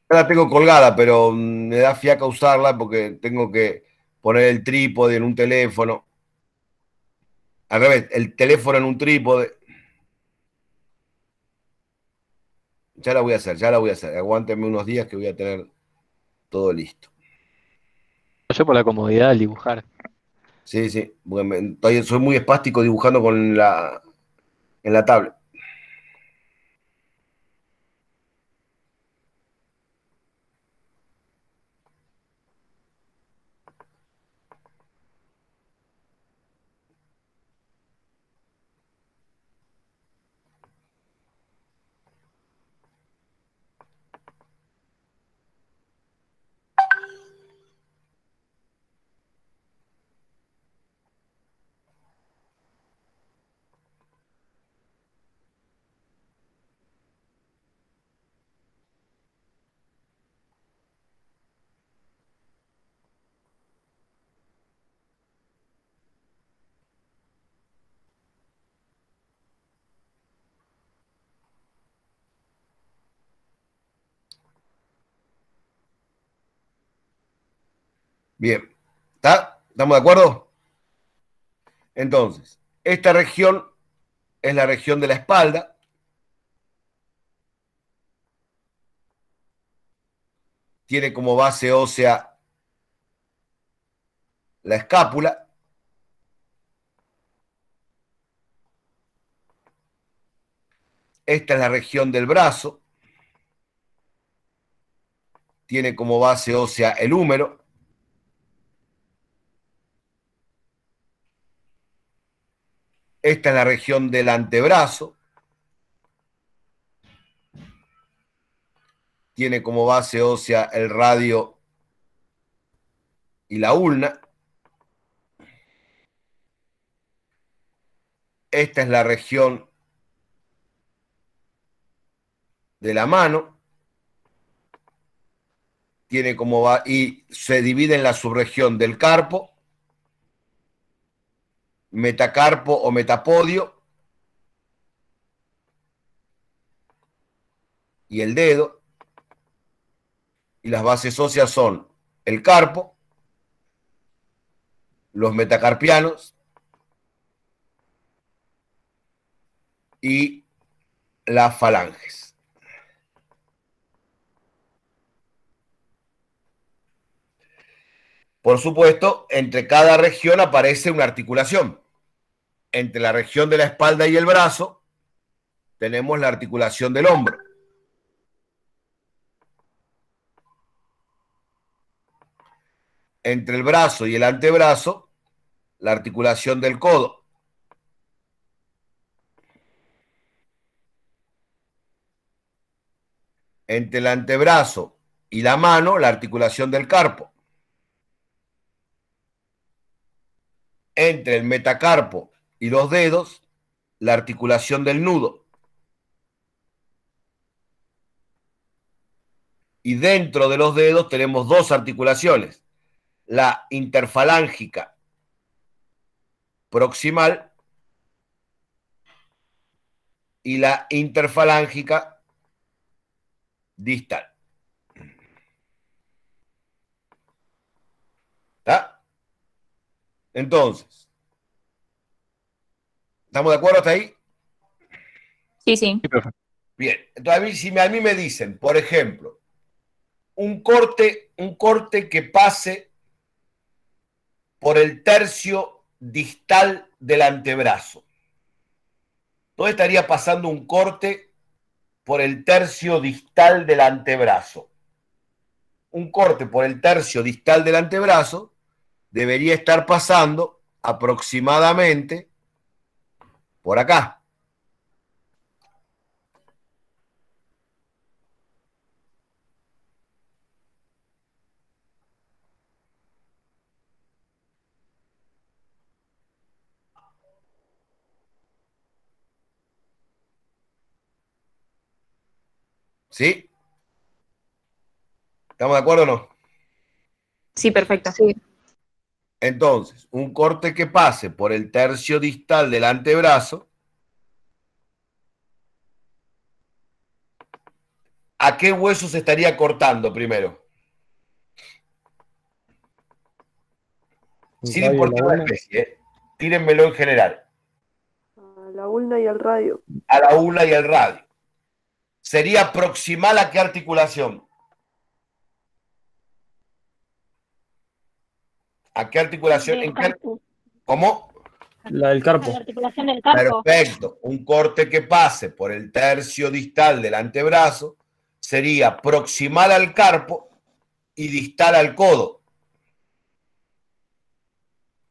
La tengo colgada, pero mm, me da fiaca usarla porque tengo que poner el trípode en un teléfono. Al revés, el teléfono en un trípode. Ya la voy a hacer, ya la voy a hacer. Aguántenme unos días que voy a tener todo listo. Yo por la comodidad del dibujar. Sí, sí. soy muy espástico dibujando con la en la tablet. Bien, ¿está? ¿Estamos de acuerdo? Entonces, esta región es la región de la espalda. Tiene como base ósea la escápula. Esta es la región del brazo. Tiene como base ósea el húmero. Esta es la región del antebrazo. Tiene como base ósea el radio y la ulna. Esta es la región de la mano. Tiene como va y se divide en la subregión del carpo metacarpo o metapodio y el dedo. Y las bases óseas son el carpo, los metacarpianos y las falanges. Por supuesto, entre cada región aparece una articulación entre la región de la espalda y el brazo, tenemos la articulación del hombro. entre el brazo y el antebrazo, la articulación del codo. Entre el antebrazo y la mano, la articulación del carpo. Entre el metacarpo y los dedos, la articulación del nudo. Y dentro de los dedos tenemos dos articulaciones, la interfalángica proximal y la interfalángica distal. ¿Está? Entonces, ¿estamos de acuerdo hasta ahí? Sí, sí. Bien, entonces a mí, si a mí me dicen, por ejemplo, un corte, un corte que pase por el tercio distal del antebrazo. ¿Dónde estaría pasando un corte por el tercio distal del antebrazo? Un corte por el tercio distal del antebrazo debería estar pasando aproximadamente por acá. ¿Sí? ¿Estamos de acuerdo o no? Sí, perfecto. Sí. Entonces, un corte que pase por el tercio distal del antebrazo, ¿a qué hueso se estaría cortando primero? Sin importar la especie, ¿eh? tírenmelo en general. A la ulna y al radio. A la ulna y al radio sería proximal a qué articulación? ¿A qué articulación? ¿En qué... ¿Cómo? La del carpo. La articulación del carpo. Perfecto. Un corte que pase por el tercio distal del antebrazo sería proximal al carpo y distal al codo.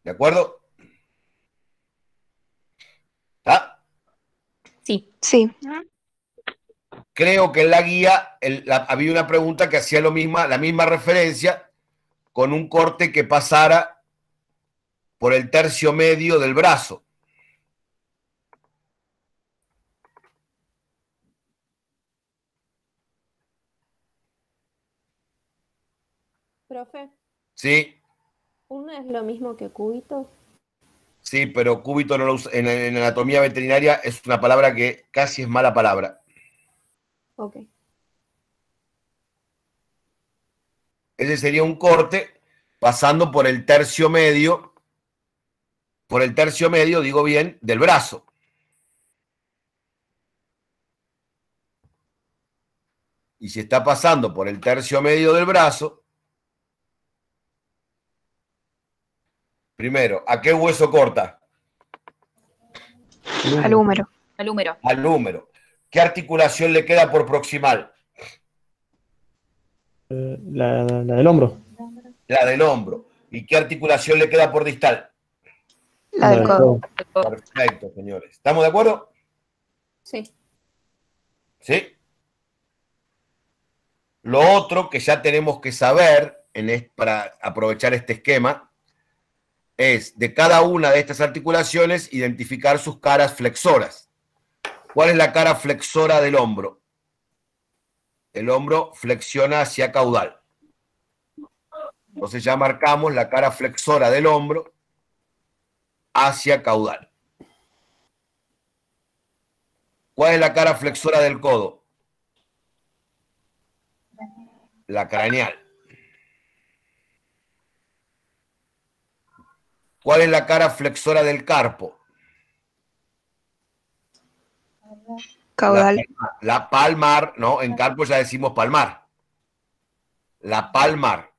¿De acuerdo? ¿Está? Sí. Sí. creo que en la guía el, la, había una pregunta que hacía lo misma, la misma referencia con un corte que pasara por el tercio medio del brazo. Profe, Sí, ¿uno es lo mismo que cúbito? sí, pero cúbito no lo usa- en, en anatomía veterinaria es una palabra que casi es mala palabra. Ok. Ese sería un corte pasando por el tercio medio, por el tercio medio, digo bien, del brazo. Y si está pasando por el tercio medio del brazo, primero, ¿a qué hueso corta? Al húmero. Al húmero. Al húmero. ¿Qué articulación le queda por proximal? Eh, la, la del hombro. La del hombro. ¿Y qué articulación le queda por distal? La del codo. Perfecto, señores. ¿Estamos de acuerdo? Sí. ¿Sí? Lo otro que ya tenemos que saber en es- para aprovechar este esquema es de cada una de estas articulaciones identificar sus caras flexoras. ¿Cuál es la cara flexora del hombro? El hombro flexiona hacia caudal. Entonces ya marcamos la cara flexora del hombro hacia caudal. ¿Cuál es la cara flexora del codo? La craneal. ¿Cuál es la cara flexora del carpo? Caudal. La, palma- la palmar, ¿no? En carpo ya decimos palmar. La palmar.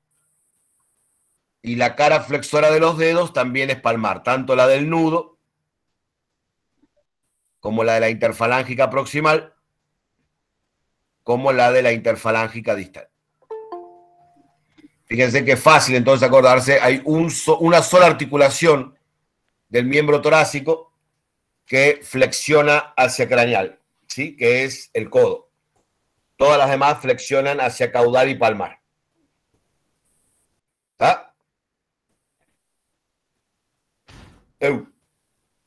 Y la cara flexora de los dedos también es palmar, tanto la del nudo como la de la interfalángica proximal, como la de la interfalángica distal. Fíjense que fácil entonces acordarse, hay una sola articulación del miembro torácico que flexiona hacia craneal, ¿sí? que es el codo. Todas las demás flexionan hacia caudal y palmar. ¿Está?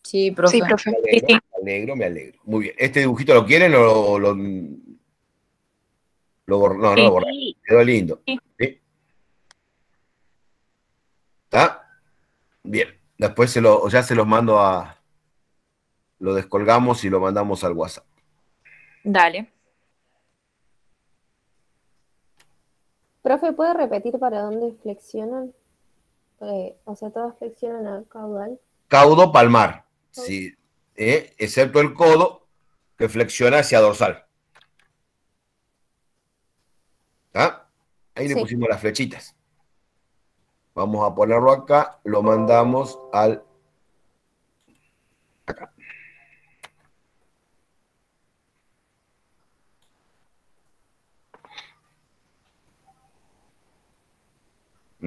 Sí, profe. Me alegro, me alegro, me alegro. Muy bien. ¿Este dibujito lo quieren o lo, lo, no, no lo borré. Quedó lindo. ¿Está? Bien. Después se lo, ya se los mando a. Lo descolgamos y lo mandamos al WhatsApp. Dale. Profe, ¿puede repetir para dónde flexionan? Eh, o sea, todas flexionan al caudal. Caudo palmar, sí, eh, excepto el codo que flexiona hacia dorsal. ¿Ah? Ahí le pusimos las flechitas. Vamos a ponerlo acá, lo mandamos al... Acá.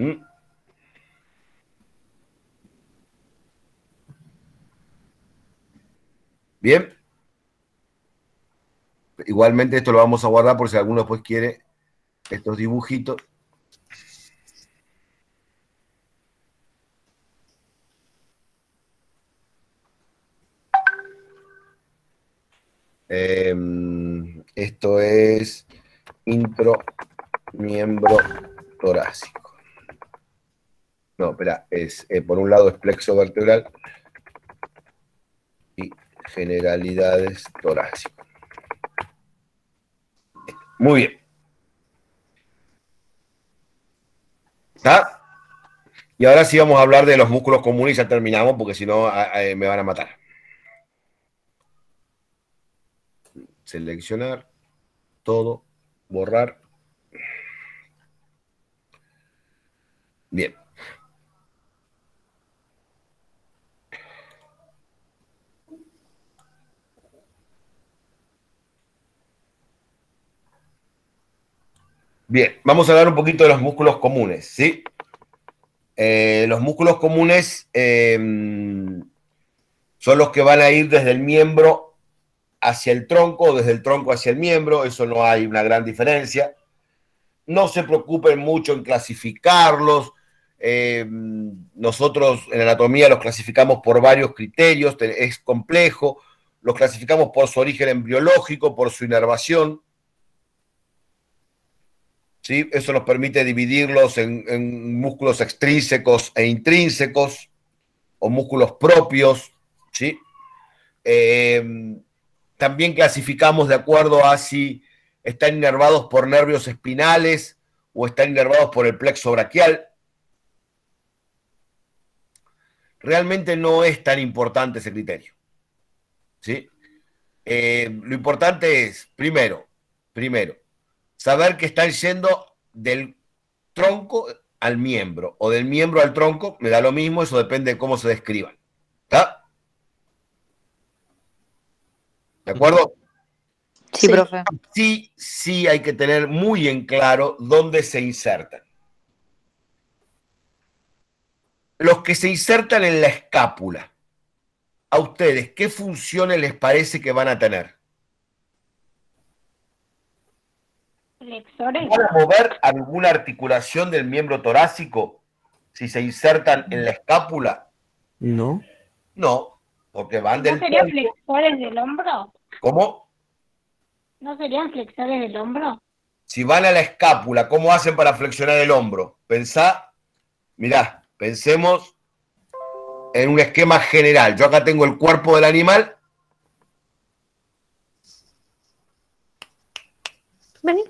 ¿Mm? Bien. Igualmente esto lo vamos a guardar por si alguno después quiere estos dibujitos. Em, esto es intro miembro torácico. No, espera, es eh, por un lado es plexo vertebral y generalidades torácicas. Muy bien. ¿Está? Y ahora sí vamos a hablar de los músculos comunes y ya terminamos porque si no me van a matar. Seleccionar todo, borrar. Bien. Bien, vamos a hablar un poquito de los músculos comunes, ¿sí? Eh, los músculos comunes em, son los que van a ir desde el miembro hacia el tronco o desde el tronco hacia el miembro, eso no hay una gran diferencia. No se preocupen mucho en clasificarlos. Em, nosotros en anatomía los clasificamos por varios criterios, es complejo. Los clasificamos por su origen embriológico, por su inervación eso nos permite dividirlos en, músculos extrínsecos e intrínsecos o músculos propios. ¿sí? Eh, también clasificamos de acuerdo a si están inervados por nervios espinales o están inervados por el plexo braquial. Realmente no es tan importante ese criterio. ¿sí? Eh, lo importante es, primero, primero, saber que están yendo del tronco al miembro o del miembro al tronco, me da lo mismo, eso depende de cómo se describan. ¿Está? ¿De acuerdo? Sí, profe. Sí, sí hay que tener muy en claro dónde se insertan. Los que se insertan en la escápula, ¿a ustedes qué funciones les parece que van a tener? Flexores. ¿Van a mover alguna articulación del miembro torácico si se insertan en la escápula? No. No, porque van del. ¿No serían flexores del hombro? ¿Cómo? ¿No serían flexores del hombro? Si van a la escápula, ¿cómo hacen para flexionar el hombro? Pensá, mirá, pensemos en un esquema general. Yo acá tengo el cuerpo del animal. Vení.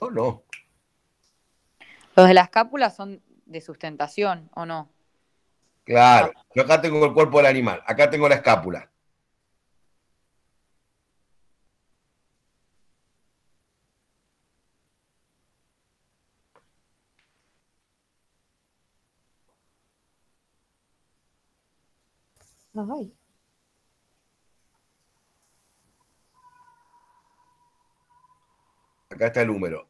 Oh, no. Los de la escápula son de sustentación, ¿o no? Claro, yo acá tengo el cuerpo del animal, acá tengo la escápula. Ay. Acá está el húmero.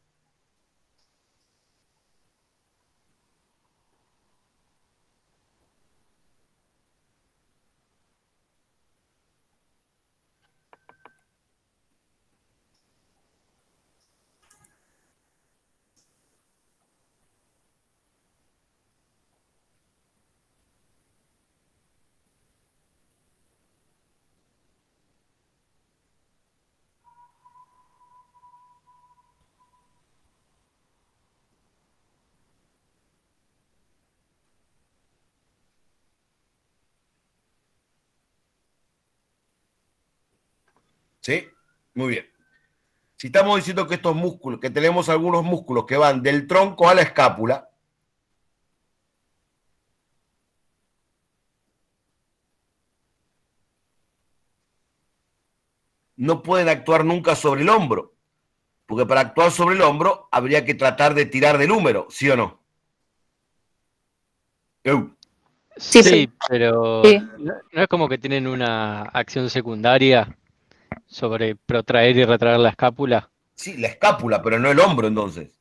¿Sí? Muy bien. Si estamos diciendo que estos músculos, que tenemos algunos músculos que van del tronco a la escápula, no pueden actuar nunca sobre el hombro, porque para actuar sobre el hombro habría que tratar de tirar del húmero, ¿sí o no? Sí, pero ¿no es como que tienen una acción secundaria sobre protraer y retraer la escápula? Sí, la escápula, pero no el hombro entonces.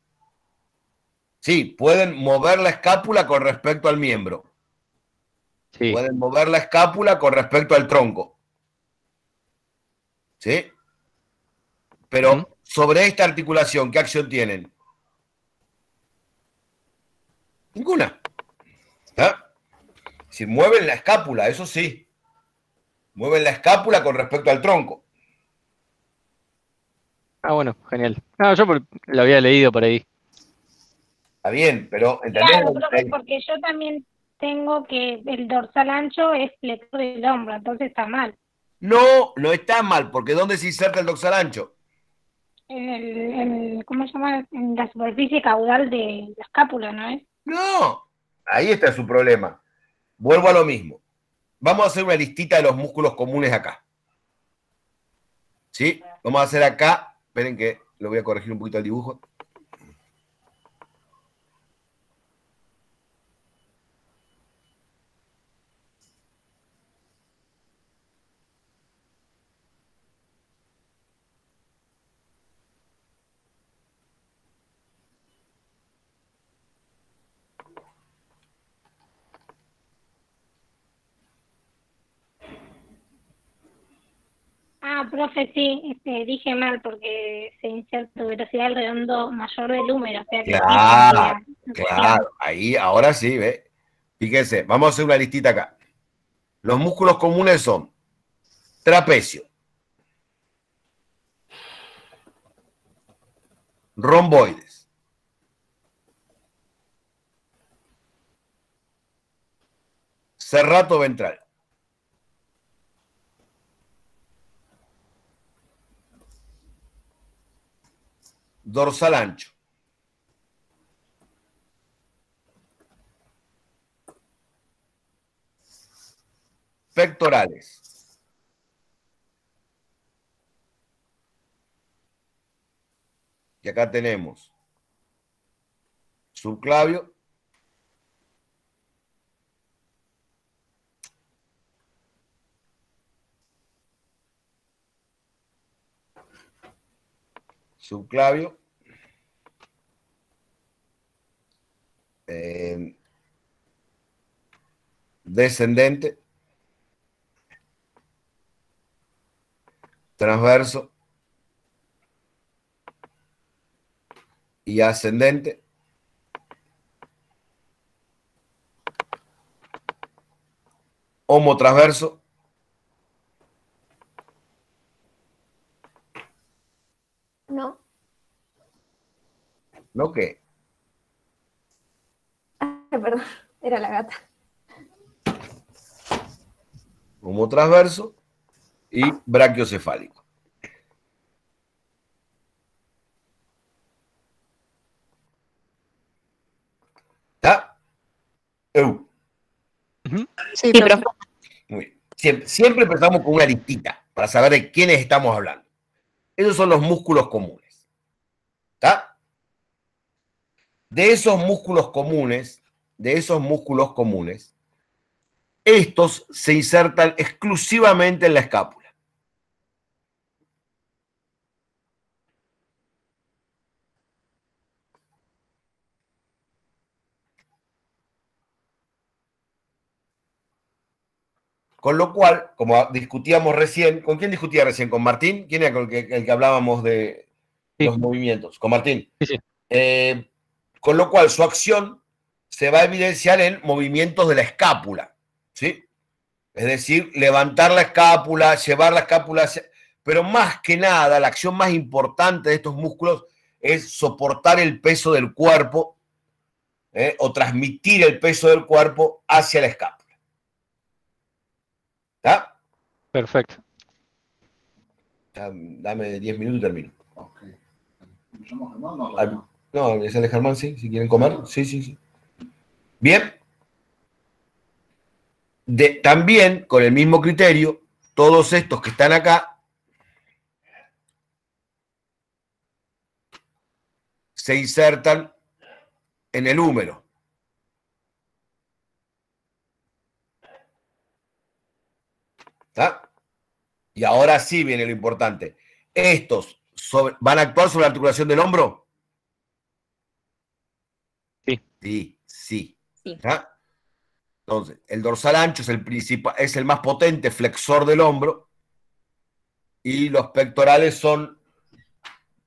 Sí, pueden mover la escápula con respecto al miembro. Sí. Pueden mover la escápula con respecto al tronco. ¿Sí? Pero sobre esta articulación, ¿qué acción tienen? Ninguna. ¿Ah? Si mueven la escápula, eso sí. Mueven la escápula con respecto al tronco. Ah, bueno, genial. No, yo lo había leído por ahí. Está bien, pero ¿entendés? Claro, porque yo también tengo que el dorsal ancho es flexor del hombro, entonces está mal. No, no está mal, porque ¿dónde se inserta el dorsal ancho? En el, ¿cómo se llama? En la superficie caudal de la escápula, ¿no es? No, ahí está su problema. Vuelvo a lo mismo. Vamos a hacer una listita de los músculos comunes acá. ¿Sí? Vamos a hacer acá, esperen que lo voy a corregir un poquito el dibujo. Ah, profe, sí, este, dije mal porque se inserta velocidad del redondo mayor del húmero. claro, claro, ahí, ahora sí, ve. Fíjense, vamos a hacer una listita acá. Los músculos comunes son trapecio, romboides, cerrato ventral, dorsal ancho. Pectorales. Y acá tenemos subclavio. Subclavio, eh, descendente, transverso. Y ascendente. Homo transverso No. ¿No qué? perdón, era la gata. Como transverso y brachiocefálico. ¿Está? Sí, pero... Muy bien. Siempre, siempre empezamos con una listita para saber de quiénes estamos hablando. Esos son los músculos comunes. ¿Está? De esos músculos comunes, de esos músculos comunes, estos se insertan exclusivamente en la escápula. Con lo cual, como discutíamos recién, ¿con quién discutía recién? ¿Con Martín? ¿Quién era el que, el que hablábamos de los movimientos? Con Martín. Eh, con lo cual, su acción se va a evidenciar en movimientos de la escápula, ¿sí? Es decir, levantar la escápula, llevar la escápula, pero más que nada, la acción más importante de estos músculos es soportar el peso del cuerpo ¿eh? o transmitir el peso del cuerpo hacia la escápula. Perfecto. dame 10 minutos y termino. No, es el Germán, sí, si quieren comer. Sí, sí, sí. Bien. también, con el mismo criterio, todos estos que están acá se insertan en el húmero. ¿Está? Y ahora sí viene lo importante. ¿Estos van a actuar sobre la articulación del hombro? Sí. Sí, sí. Entonces, el dorsal ancho es el, principal, es el más potente flexor del hombro y los pectorales son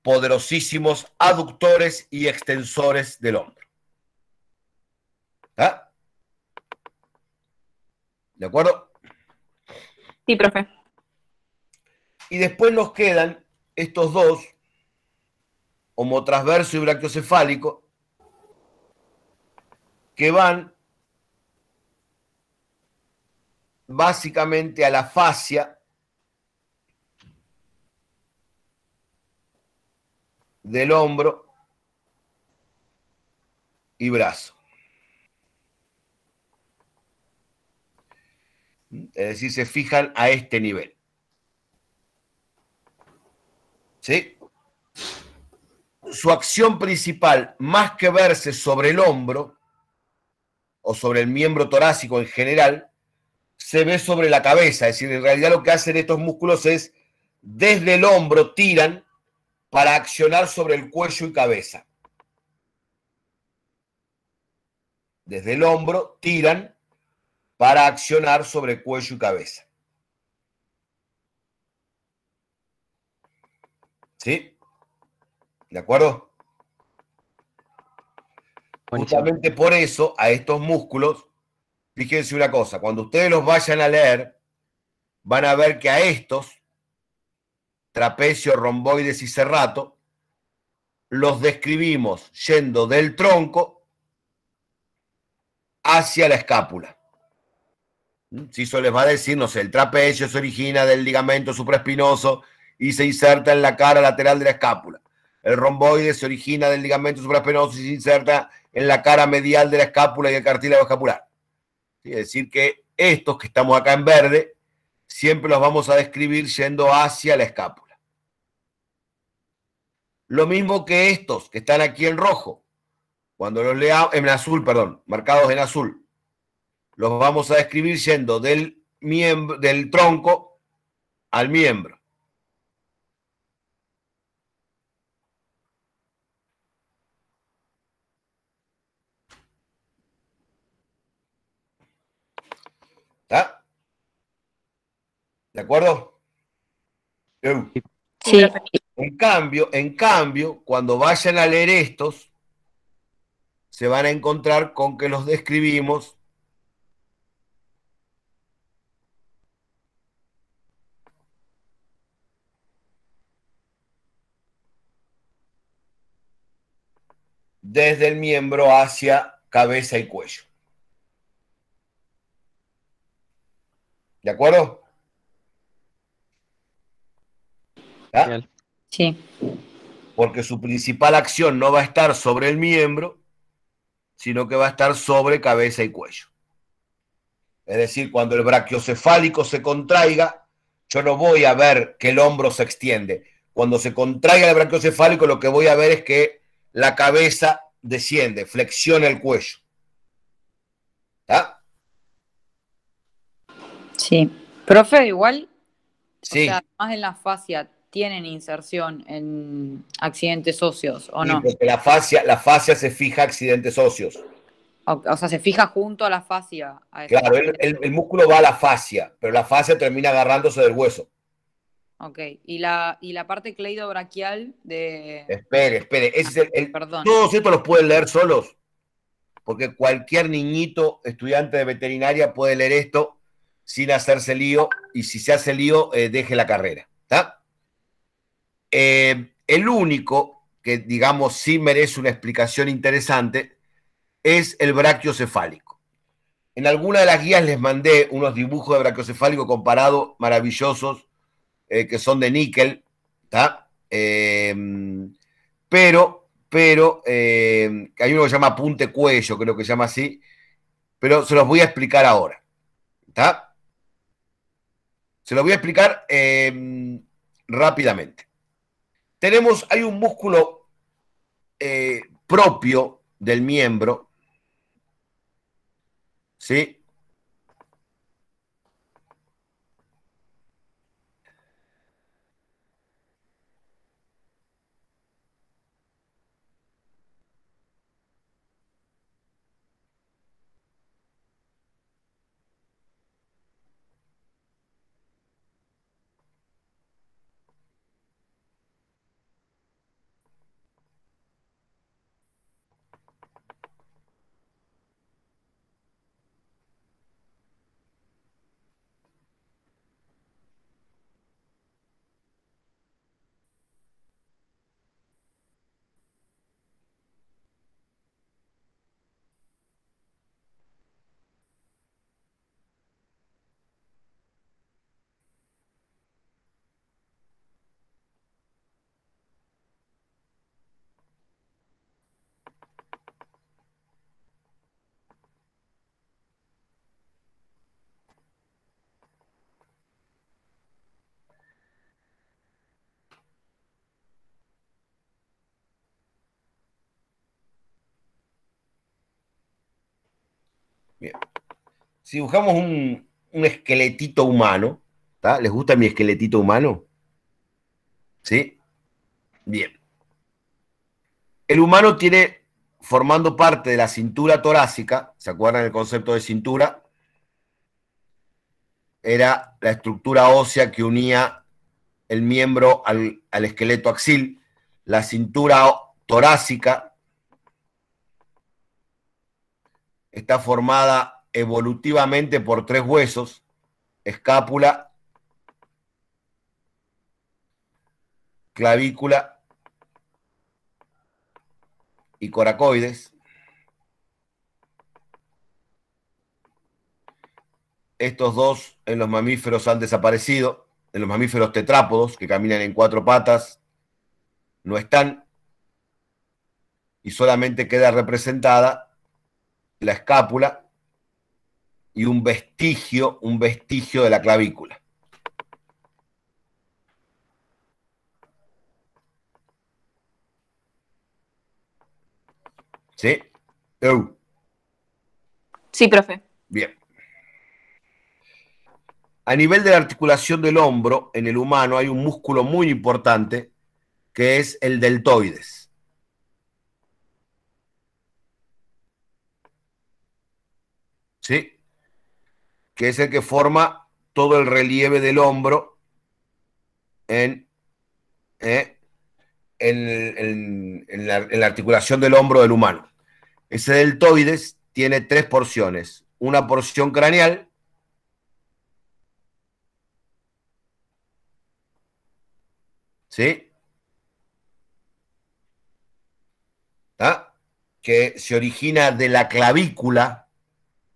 poderosísimos aductores y extensores del hombro. ¿Ah? ¿De acuerdo? Sí, profe. Y después nos quedan estos dos, homotransverso y brachiocefálico, que van básicamente a la fascia del hombro y brazo. Es decir, se fijan a este nivel. ¿Sí? Su acción principal, más que verse sobre el hombro o sobre el miembro torácico en general, se ve sobre la cabeza. Es decir, en realidad lo que hacen estos músculos es, desde el hombro tiran para accionar sobre el cuello y cabeza. Desde el hombro tiran para accionar sobre cuello y cabeza. ¿Sí? ¿De acuerdo? Justamente por eso a estos músculos, fíjense una cosa, cuando ustedes los vayan a leer, van a ver que a estos, trapecio, romboides y cerrato, los describimos yendo del tronco hacia la escápula. Si eso les va a decir, no sé, el trapecio se origina del ligamento supraespinoso y se inserta en la cara lateral de la escápula. El romboide se origina del ligamento supraespinoso y se inserta en la cara medial de la escápula y el cartílago escapular. Es decir, que estos que estamos acá en verde, siempre los vamos a describir yendo hacia la escápula. Lo mismo que estos que están aquí en rojo, cuando los leamos, en azul, perdón, marcados en azul, los vamos a describir yendo del, miembro, del tronco al miembro. ¿Está? ¿De acuerdo? Sí. En cambio, en cambio, cuando vayan a leer estos, se van a encontrar con que los describimos desde el miembro hacia cabeza y cuello. ¿De acuerdo? Sí. Porque su principal acción no va a estar sobre el miembro, sino que va a estar sobre cabeza y cuello. Es decir, cuando el brachiocefálico se contraiga, yo no voy a ver que el hombro se extiende. Cuando se contraiga el brachiocefálico, lo que voy a ver es que la cabeza desciende, flexiona el cuello. ¿Está? Sí. Profe, igual, sí. o sea, además en la fascia, ¿tienen inserción en accidentes óseos o no? porque la fascia, la fascia se fija accidentes óseos. O, sea, se fija junto a la fascia. claro, el, el, músculo va a la fascia, pero la fascia termina agarrándose del hueso. Ok, y la, y la parte cleidobraquial de. Espere, espere. Ese es el, Perdón. Todos estos los pueden leer solos, porque cualquier niñito estudiante de veterinaria puede leer esto sin hacerse lío, y si se hace lío, eh, deje la carrera. ¿Está? Eh, el único que, digamos, sí merece una explicación interesante es el brachiocefálico. En alguna de las guías les mandé unos dibujos de brachiocefálico comparado maravillosos eh, que son de níquel. Em, pero, pero, hay uno que se llama punte cuello, creo que se llama así, pero se los voy a explicar ahora, ¿está? Se los voy a explicar em, rápidamente. Tenemos, hay un músculo eh, propio del miembro, ¿sí? Bien. Si buscamos un, esqueletito humano, ¿les gusta mi esqueletito humano? ¿Sí? Bien. El humano tiene, formando parte de la cintura torácica, ¿se acuerdan del concepto de cintura? Era la estructura ósea que unía el miembro al, al esqueleto axil. La cintura torácica está formada evolutivamente por tres huesos, escápula, clavícula y coracoides. Estos dos en los mamíferos han desaparecido, en los mamíferos tetrápodos que caminan en cuatro patas no están y solamente queda representada la escápula y un vestigio, un vestigio de la clavícula. ¿Sí? Sí, profe. Bien. A nivel de la articulación del hombro, en el humano hay un músculo muy importante que es el deltoides. ¿sí? Que es el que forma todo el relieve del hombro en, ¿eh? en, la, articulación del hombro del humano. Ese deltoides tiene tres porciones. Una porción craneal, ¿sí? ¿Ah? Que se origina de la clavícula,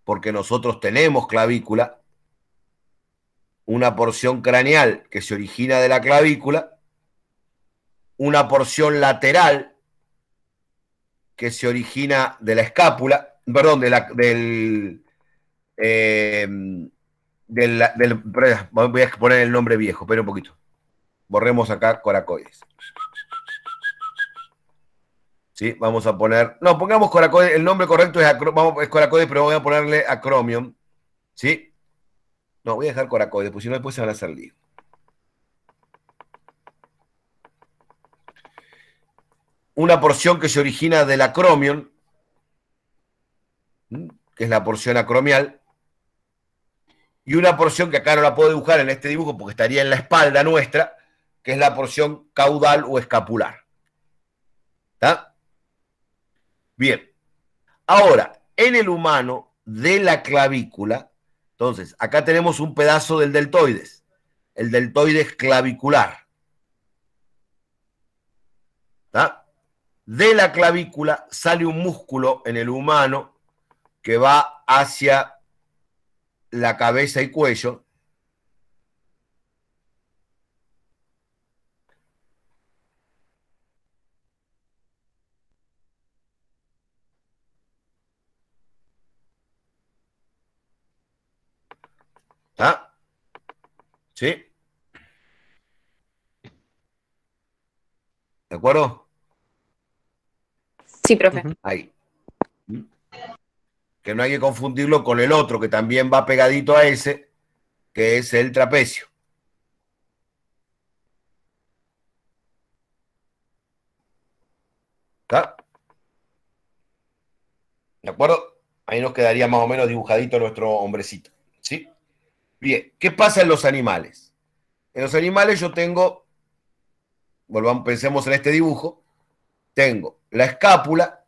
porque nosotros tenemos clavícula, una porción craneal que se origina de la clavícula, una porción lateral que se origina de la escápula, perdón, de la, del, eh, del, voy a poner el nombre viejo, pero un poquito. Borremos acá coracoides. ¿Sí? Vamos a poner, no, pongamos coracoides, el nombre correcto es, vamos, coracoides, pero voy a ponerle acromion, ¿sí? No, voy a dejar coracoides, porque si no después se van a hacer lío. Una porción que se origina del acromion, que es la porción acromial, y una porción que acá no la puedo dibujar en este dibujo porque estaría en la espalda nuestra, que es la porción caudal o escapular. ¿Está? Bien. Ahora, en el humano de la clavícula, entonces, acá tenemos un pedazo del deltoides, el deltoides clavicular. ¿Está? De la clavícula sale un músculo en el humano que va hacia la cabeza y cuello. ¿Sí? ¿De acuerdo? Sí, profe. Ahí. Que no hay que confundirlo con el otro, que también va pegadito a ese, que es el trapecio. ¿Está? ¿De acuerdo? Ahí nos quedaría más o menos dibujadito nuestro hombrecito. ¿Sí? Bien, ¿qué pasa en los animales? En los animales yo tengo, volvamos, pensemos en este dibujo, tengo la escápula,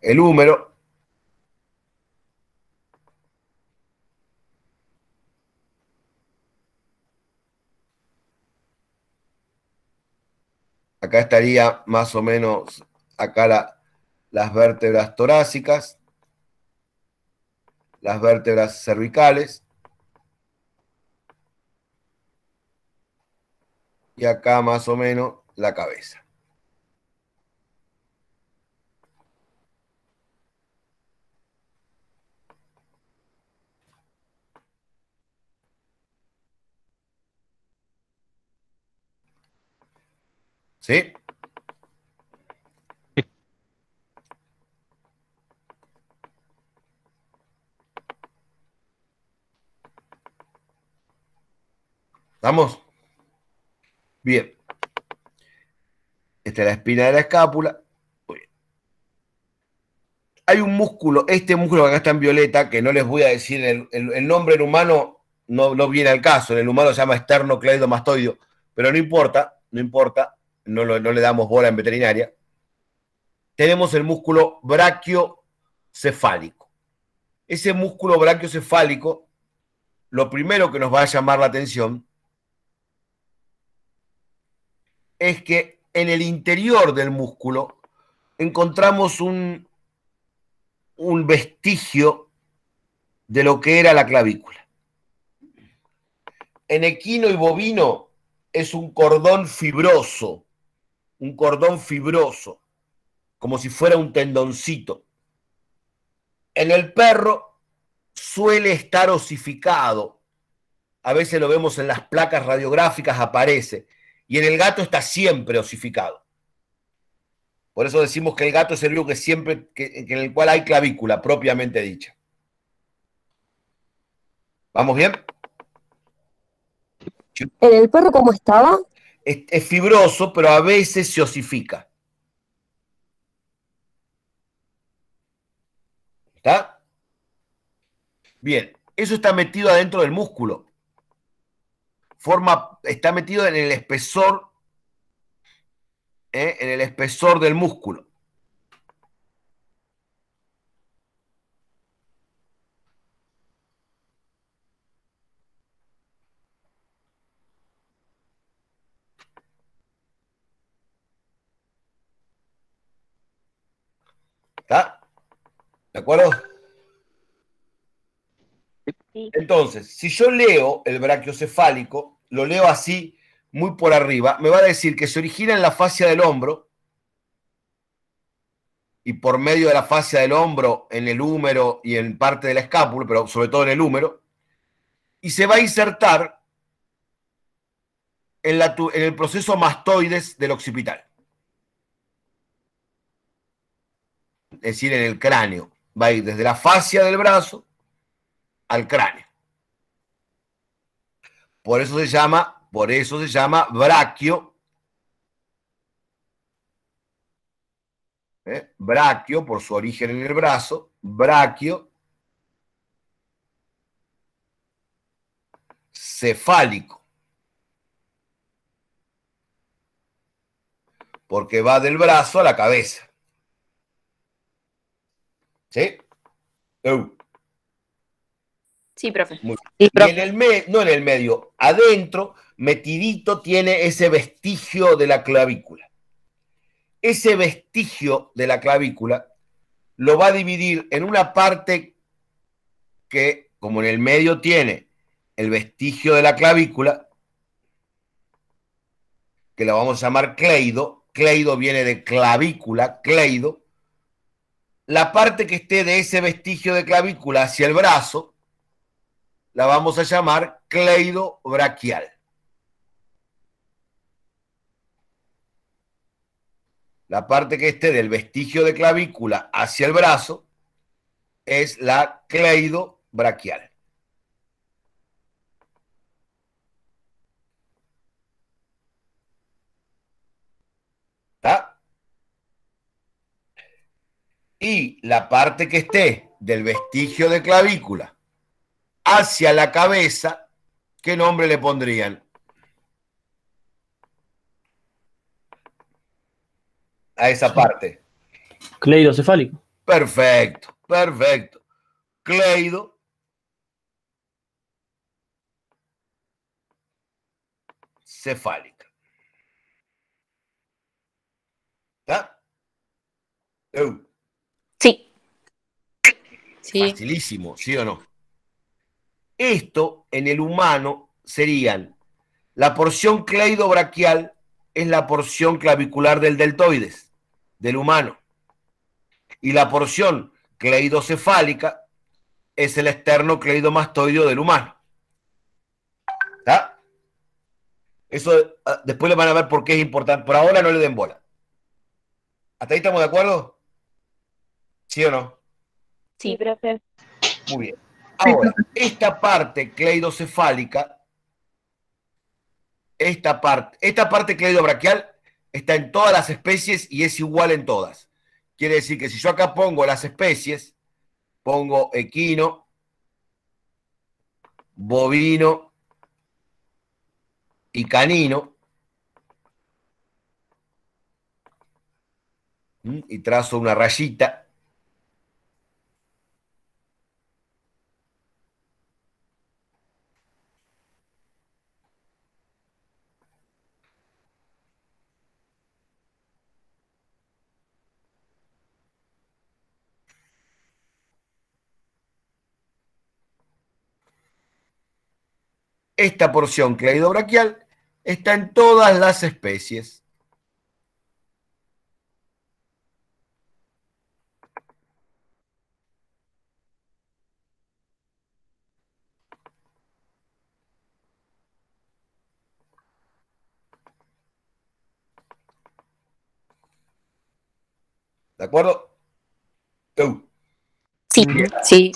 el húmero, Acá estaría más o menos acá las vértebras torácicas, las vértebras cervicales. Y acá más o menos la cabeza. ¿Sí? ¿Estamos? Bien. Esta es la espina de la escápula. Hay un músculo, este músculo que acá está en violeta, que no les voy a decir el, nombre en humano, no, no, viene al caso. En el humano se llama esternocleidomastoideo, pero no importa, no importa no, le damos bola en veterinaria, tenemos el músculo brachiocefálico. Ese músculo brachiocefálico, lo primero que nos va a llamar la atención es que en el interior del músculo encontramos un vestigio de lo que era la clavícula. En equino y bovino es un cordón fibroso un cordón fibroso, como si fuera un tendoncito. En el perro suele estar osificado. A veces lo vemos en las placas radiográficas, aparece. Y en el gato está siempre osificado. Por eso decimos que el gato es el único que siempre, en el cual hay clavícula propiamente dicha. ¿Vamos bien? ¿En el perro cómo estaba? Es, fibroso, pero a veces se osifica. ¿Está? Bien, eso está metido adentro del músculo. Forma, está metido en el espesor, ¿eh? en el espesor del músculo. ¿Está? ¿De acuerdo? Entonces, si yo leo el brachiocefálico, lo leo así, muy por arriba, me va a decir que se origina en la fascia del hombro y por medio de la fascia del hombro, en el húmero y en parte de la escápula, pero sobre todo en el húmero, y se va a insertar en, en el proceso mastoides del occipital. Es decir, en el cráneo. Va a ir desde la fascia del brazo al cráneo. Por eso se llama, por eso se llama braquio. ¿eh? Braquio, por su origen en el brazo, braquio cefálico. Porque va del brazo a la cabeza. ¿Sí? Sí, profe. Y en el medio, no en el medio, adentro, metidito, tiene ese vestigio de la clavícula. Ese vestigio de la clavícula lo va a dividir en una parte que, como en el medio tiene el vestigio de la clavícula, que la vamos a llamar cleido, cleido viene de clavícula, cleido, la parte que esté de ese vestigio de clavícula hacia el brazo, la vamos a llamar cleido braquial. La parte que esté del vestigio de clavícula hacia el brazo es la cleido braquial. Y la parte que esté del vestigio de clavícula hacia la cabeza, ¿qué nombre le pondrían? A esa parte. Cleido cefálico. Perfecto, perfecto. Cleido. Cefálica. ¿Está? Facilísimo, ¿sí o no? Esto en el humano serían la porción cleidobraquial es la porción clavicular del deltoides, del humano. Y la porción cleidocefálica es el externo cleidomastoideo del humano. ¿Está? Eso ah, después le van a ver por qué es importante. Por ahora no le den bola. ¿Hasta ahí estamos de acuerdo? ¿Sí o no? Sí, profe. Muy bien. Ahora, esta parte cleidocefálica, esta parte, esta parte cleidobraquial está en todas las especies y es igual en todas. Quiere decir que si yo acá pongo las especies, pongo equino, bovino y canino, y trazo una rayita, Esta porción cleidobraquial está en todas las especies. ¿De acuerdo? Sí, sí.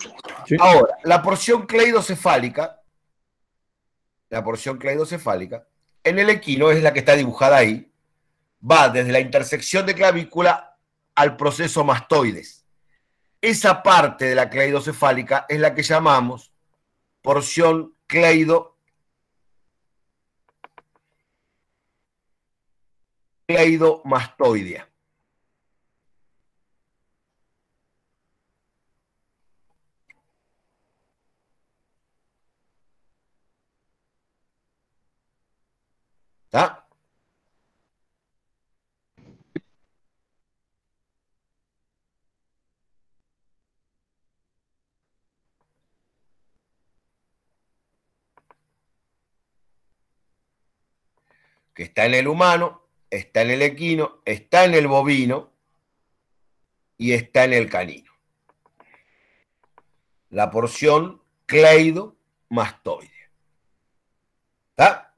Ahora, la porción cleidocefálica la porción cleidocefálica, en el equino es la que está dibujada ahí, va desde la intersección de clavícula al proceso mastoides. Esa parte de la cleidocefálica es la que llamamos porción cleido cleidomastoidea. Que está en el humano, está en el equino, está en el bovino y está en el canino. La porción cleido mastoide. ¿Está?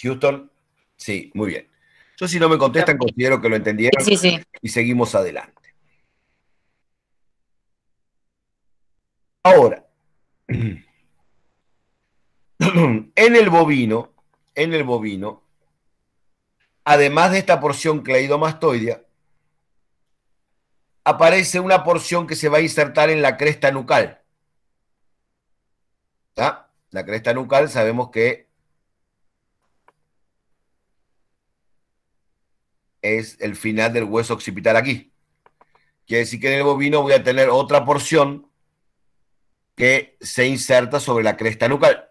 Houston, sí, muy bien. Yo si no me contestan, considero que lo entendieron sí, sí. y seguimos adelante. Ahora, [clears throat] en el bovino, en el bovino, además de esta porción cleidomastoidea, aparece una porción que se va a insertar en la cresta nucal. La cresta nucal sabemos que es el final del hueso occipital aquí. Quiere decir que en el bovino voy a tener otra porción que se inserta sobre la cresta nucal.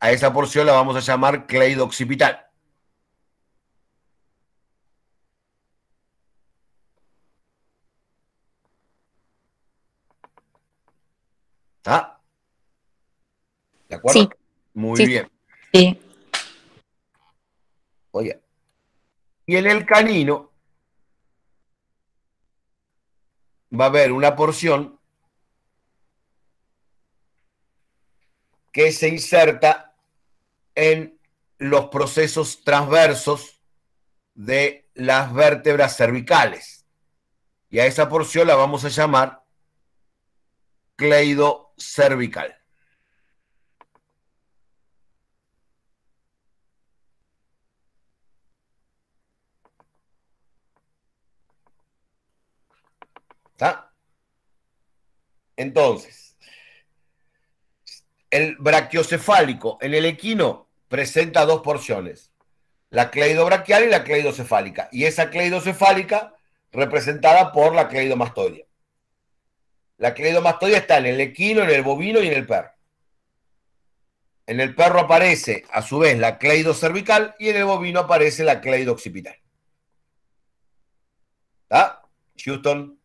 A esa porción la vamos a llamar cleido occipital. ¿Está? ¿De acuerdo? Sí. Muy Sí. bien. Sí. Oye. Y en el canino va a haber una porción que se inserta en los procesos transversos de las vértebras cervicales. Y a esa porción la vamos a llamar cleido cervical. ¿Está? Entonces, el brachiocefálico en el equino presenta dos porciones, la cleidobraquial y la cleidocefálica, y esa cleidocefálica representada por la cleidomastoidea. La cleidomastoidea está en el equino, en el bovino y en el perro. En el perro aparece a su vez la cleidocervical y en el bovino aparece la cleido-occipital. ¿Está? Houston.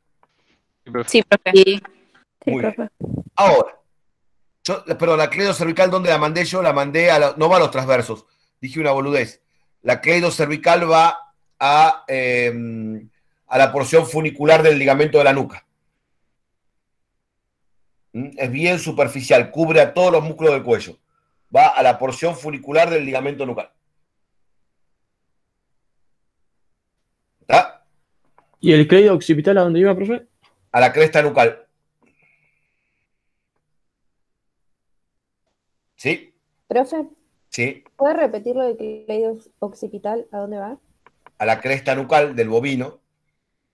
Sí, profe. Muy bien. Ahora, yo, perdón, la cleido cervical, ¿dónde la mandé yo? La mandé a no va a los transversos. Dije una boludez. La cleido cervical va a, em, a la porción funicular del ligamento de la nuca. ¿Mm? Es bien superficial, cubre a todos los músculos del cuello. Va a la porción funicular del ligamento nucal. ¿Está? ¿Y el cleido occipital a dónde iba, profe? A la cresta nucal. ¿Sí? Profe, Sí. ¿puede repetir lo de occipital? ¿A dónde va? A la cresta nucal del bovino,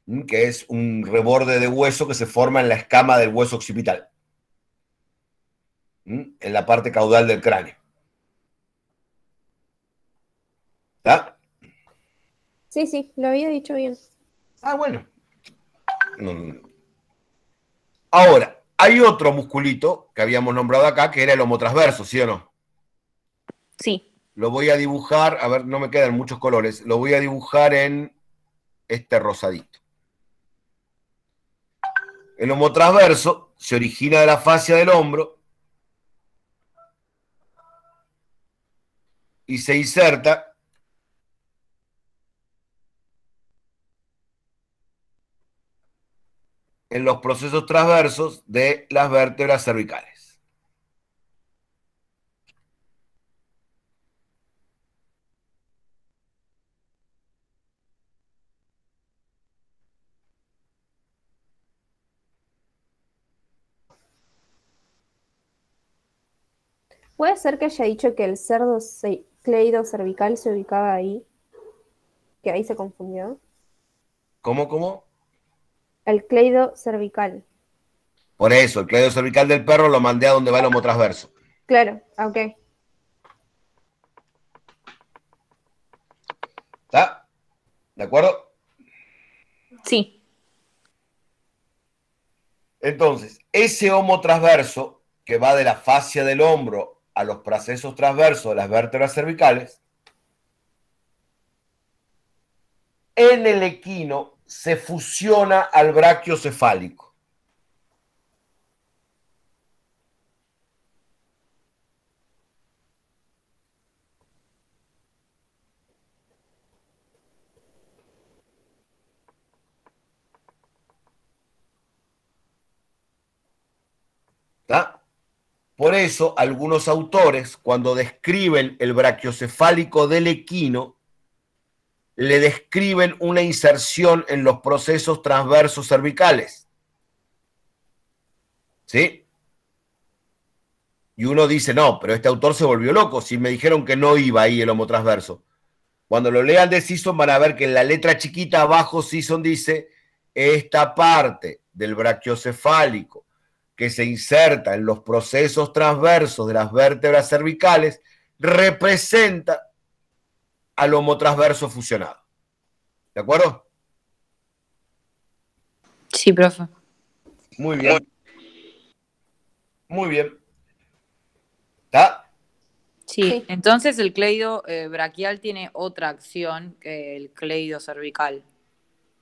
¿m? que es un reborde de hueso que se forma en la escama del hueso occipital. ¿m? En la parte caudal del cráneo. ¿Está? Sí, sí, lo había dicho bien. Ah, bueno. No, no, no. Ahora, hay otro musculito que habíamos nombrado acá, que era el homotransverso, ¿sí o no? Sí. Lo voy a dibujar, a ver, no me quedan muchos colores, lo voy a dibujar en este rosadito. El homotransverso se origina de la fascia del hombro y se inserta en los procesos transversos de las vértebras cervicales. ¿Puede ser que haya dicho que el cerdo ce- cleido cervical se ubicaba ahí? Que ahí se confundió. ¿Cómo, cómo? El cleido cervical. Por eso, el cleido cervical del perro lo mandé a donde va el homotransverso. Claro, ok. ¿Está? ¿De acuerdo? Sí. Entonces, ese homotransverso que va de la fascia del hombro a los procesos transversos de las vértebras cervicales, en el equino se fusiona al braquio cefálico. Por eso, algunos autores, cuando describen el brachiocefálico del equino, le describen una inserción en los procesos transversos cervicales. ¿Sí? Y uno dice, no, pero este autor se volvió loco, si me dijeron que no iba ahí el homotransverso. Cuando lo lean de Sison van a ver que en la letra chiquita abajo Sison dice, esta parte del brachiocefálico que se inserta en los procesos transversos de las vértebras cervicales representa al homotransverso fusionado. ¿De acuerdo? Sí, profe. Muy bien. Muy bien. ¿Está? Sí, entonces el cleido eh, braquial tiene otra acción que el cleido cervical.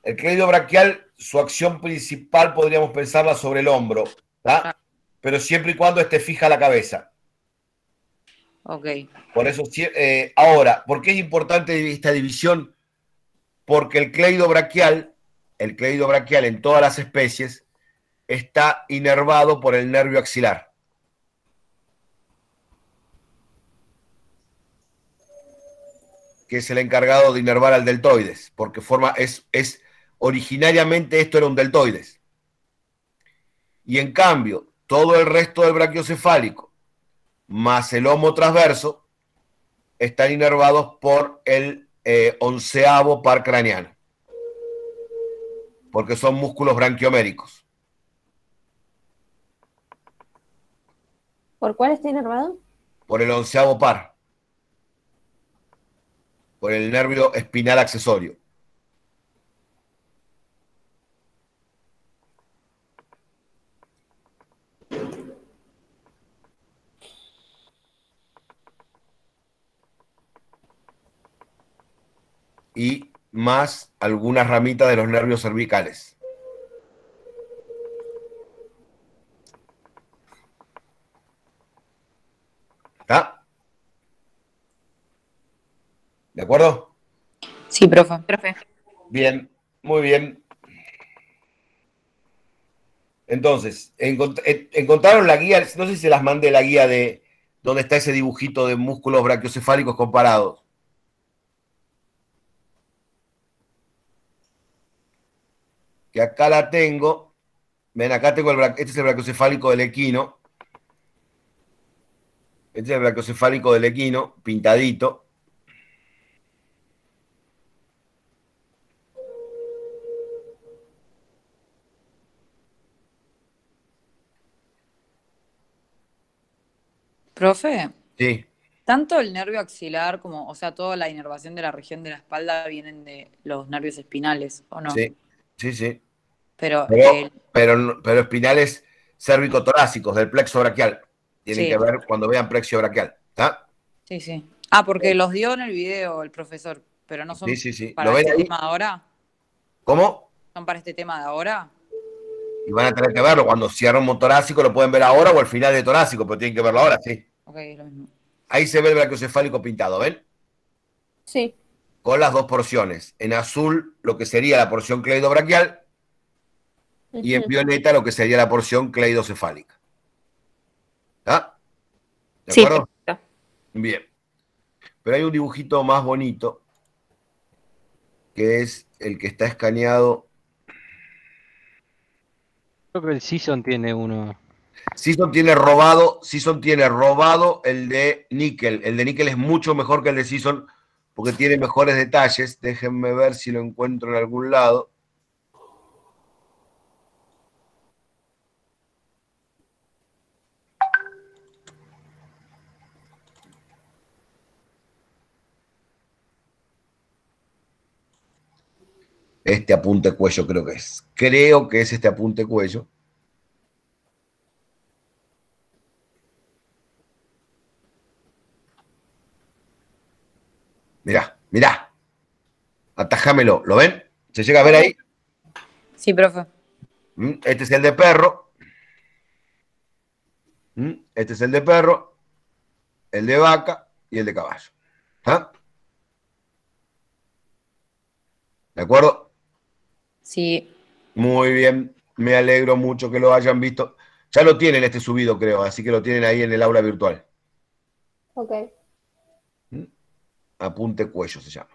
El cleido braquial, su acción principal podríamos pensarla sobre el hombro, ¿tá? pero siempre y cuando esté fija la cabeza. Ok. Por eso, eh, ahora, ¿por qué es importante esta división? Porque el cleido braquial, el cleido braquial en todas las especies, está inervado por el nervio axilar. que es el encargado de inervar al deltoides, porque forma, es, es originariamente esto era un deltoides. Y en cambio, todo el resto del brachiocefálico, más el homo transverso, están inervados por el eh, onceavo par craneano, porque son músculos branquioméricos. ¿Por cuál está inervado? Por el onceavo par por el nervio espinal accesorio. Y más algunas ramitas de los nervios cervicales. ¿Está? ¿De acuerdo? Sí, profe. profe. Bien, muy bien. Entonces, eh, encontraron la guía, no sé si se las mandé la guía de donde está ese dibujito de músculos brachiocefálicos comparados. Que acá la tengo. Ven, acá tengo el este es el brachiocefálico del equino. Este es el brachiocefálico del equino, pintadito. Profe. Sí. Tanto el nervio axilar como, o sea, toda la inervación de la región de la espalda vienen de los nervios espinales, ¿o no? Sí, sí, sí. Pero, pero, pero, espinales cérvico-torácicos del plexo braquial. Tienen que ver cuando vean plexo braquial. ¿Está? Sí, sí. Ah, porque los dio en el video el profesor, pero no son para este tema de ahora. ¿Cómo? ¿Son para este tema de ahora? Y van a tener que verlo. Cuando cierran un torácico lo pueden ver ahora o al final de torácico, pero tienen que verlo ahora, sí. Ahí se ve el brachiocefálico pintado, ¿ven? Sí. Con las dos porciones. En azul, lo que sería la porción cleidobraquial. Y en violeta, lo que sería la porción cleidocefálica. ¿Ah? ¿De acuerdo? Bien. Pero hay un dibujito más bonito, que es el que está escaneado. Creo que el Season tiene uno. Season tiene robado, Season tiene robado el de Nickel. El de Nickel es mucho mejor que el de Season porque tiene mejores detalles. Déjenme ver si lo encuentro en algún lado. Este apunte cuello creo que es. Creo que es este apunte cuello. Mirá, mirá. Atajámelo. ¿Lo ven? ¿Se llega a ver ahí? Sí, profe. Mm, este es el de perro. Mm, este es el de perro, el de vaca y el de caballo. ¿Ah? ¿De acuerdo? Sí. Muy bien. Me alegro mucho que lo hayan visto. Ya lo tienen este subido, creo, así que lo tienen ahí en el aula virtual. Ok. Apunte cuello se llama.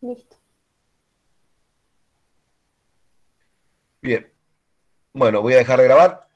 Listo. Bien. Bueno, voy a dejar de grabar.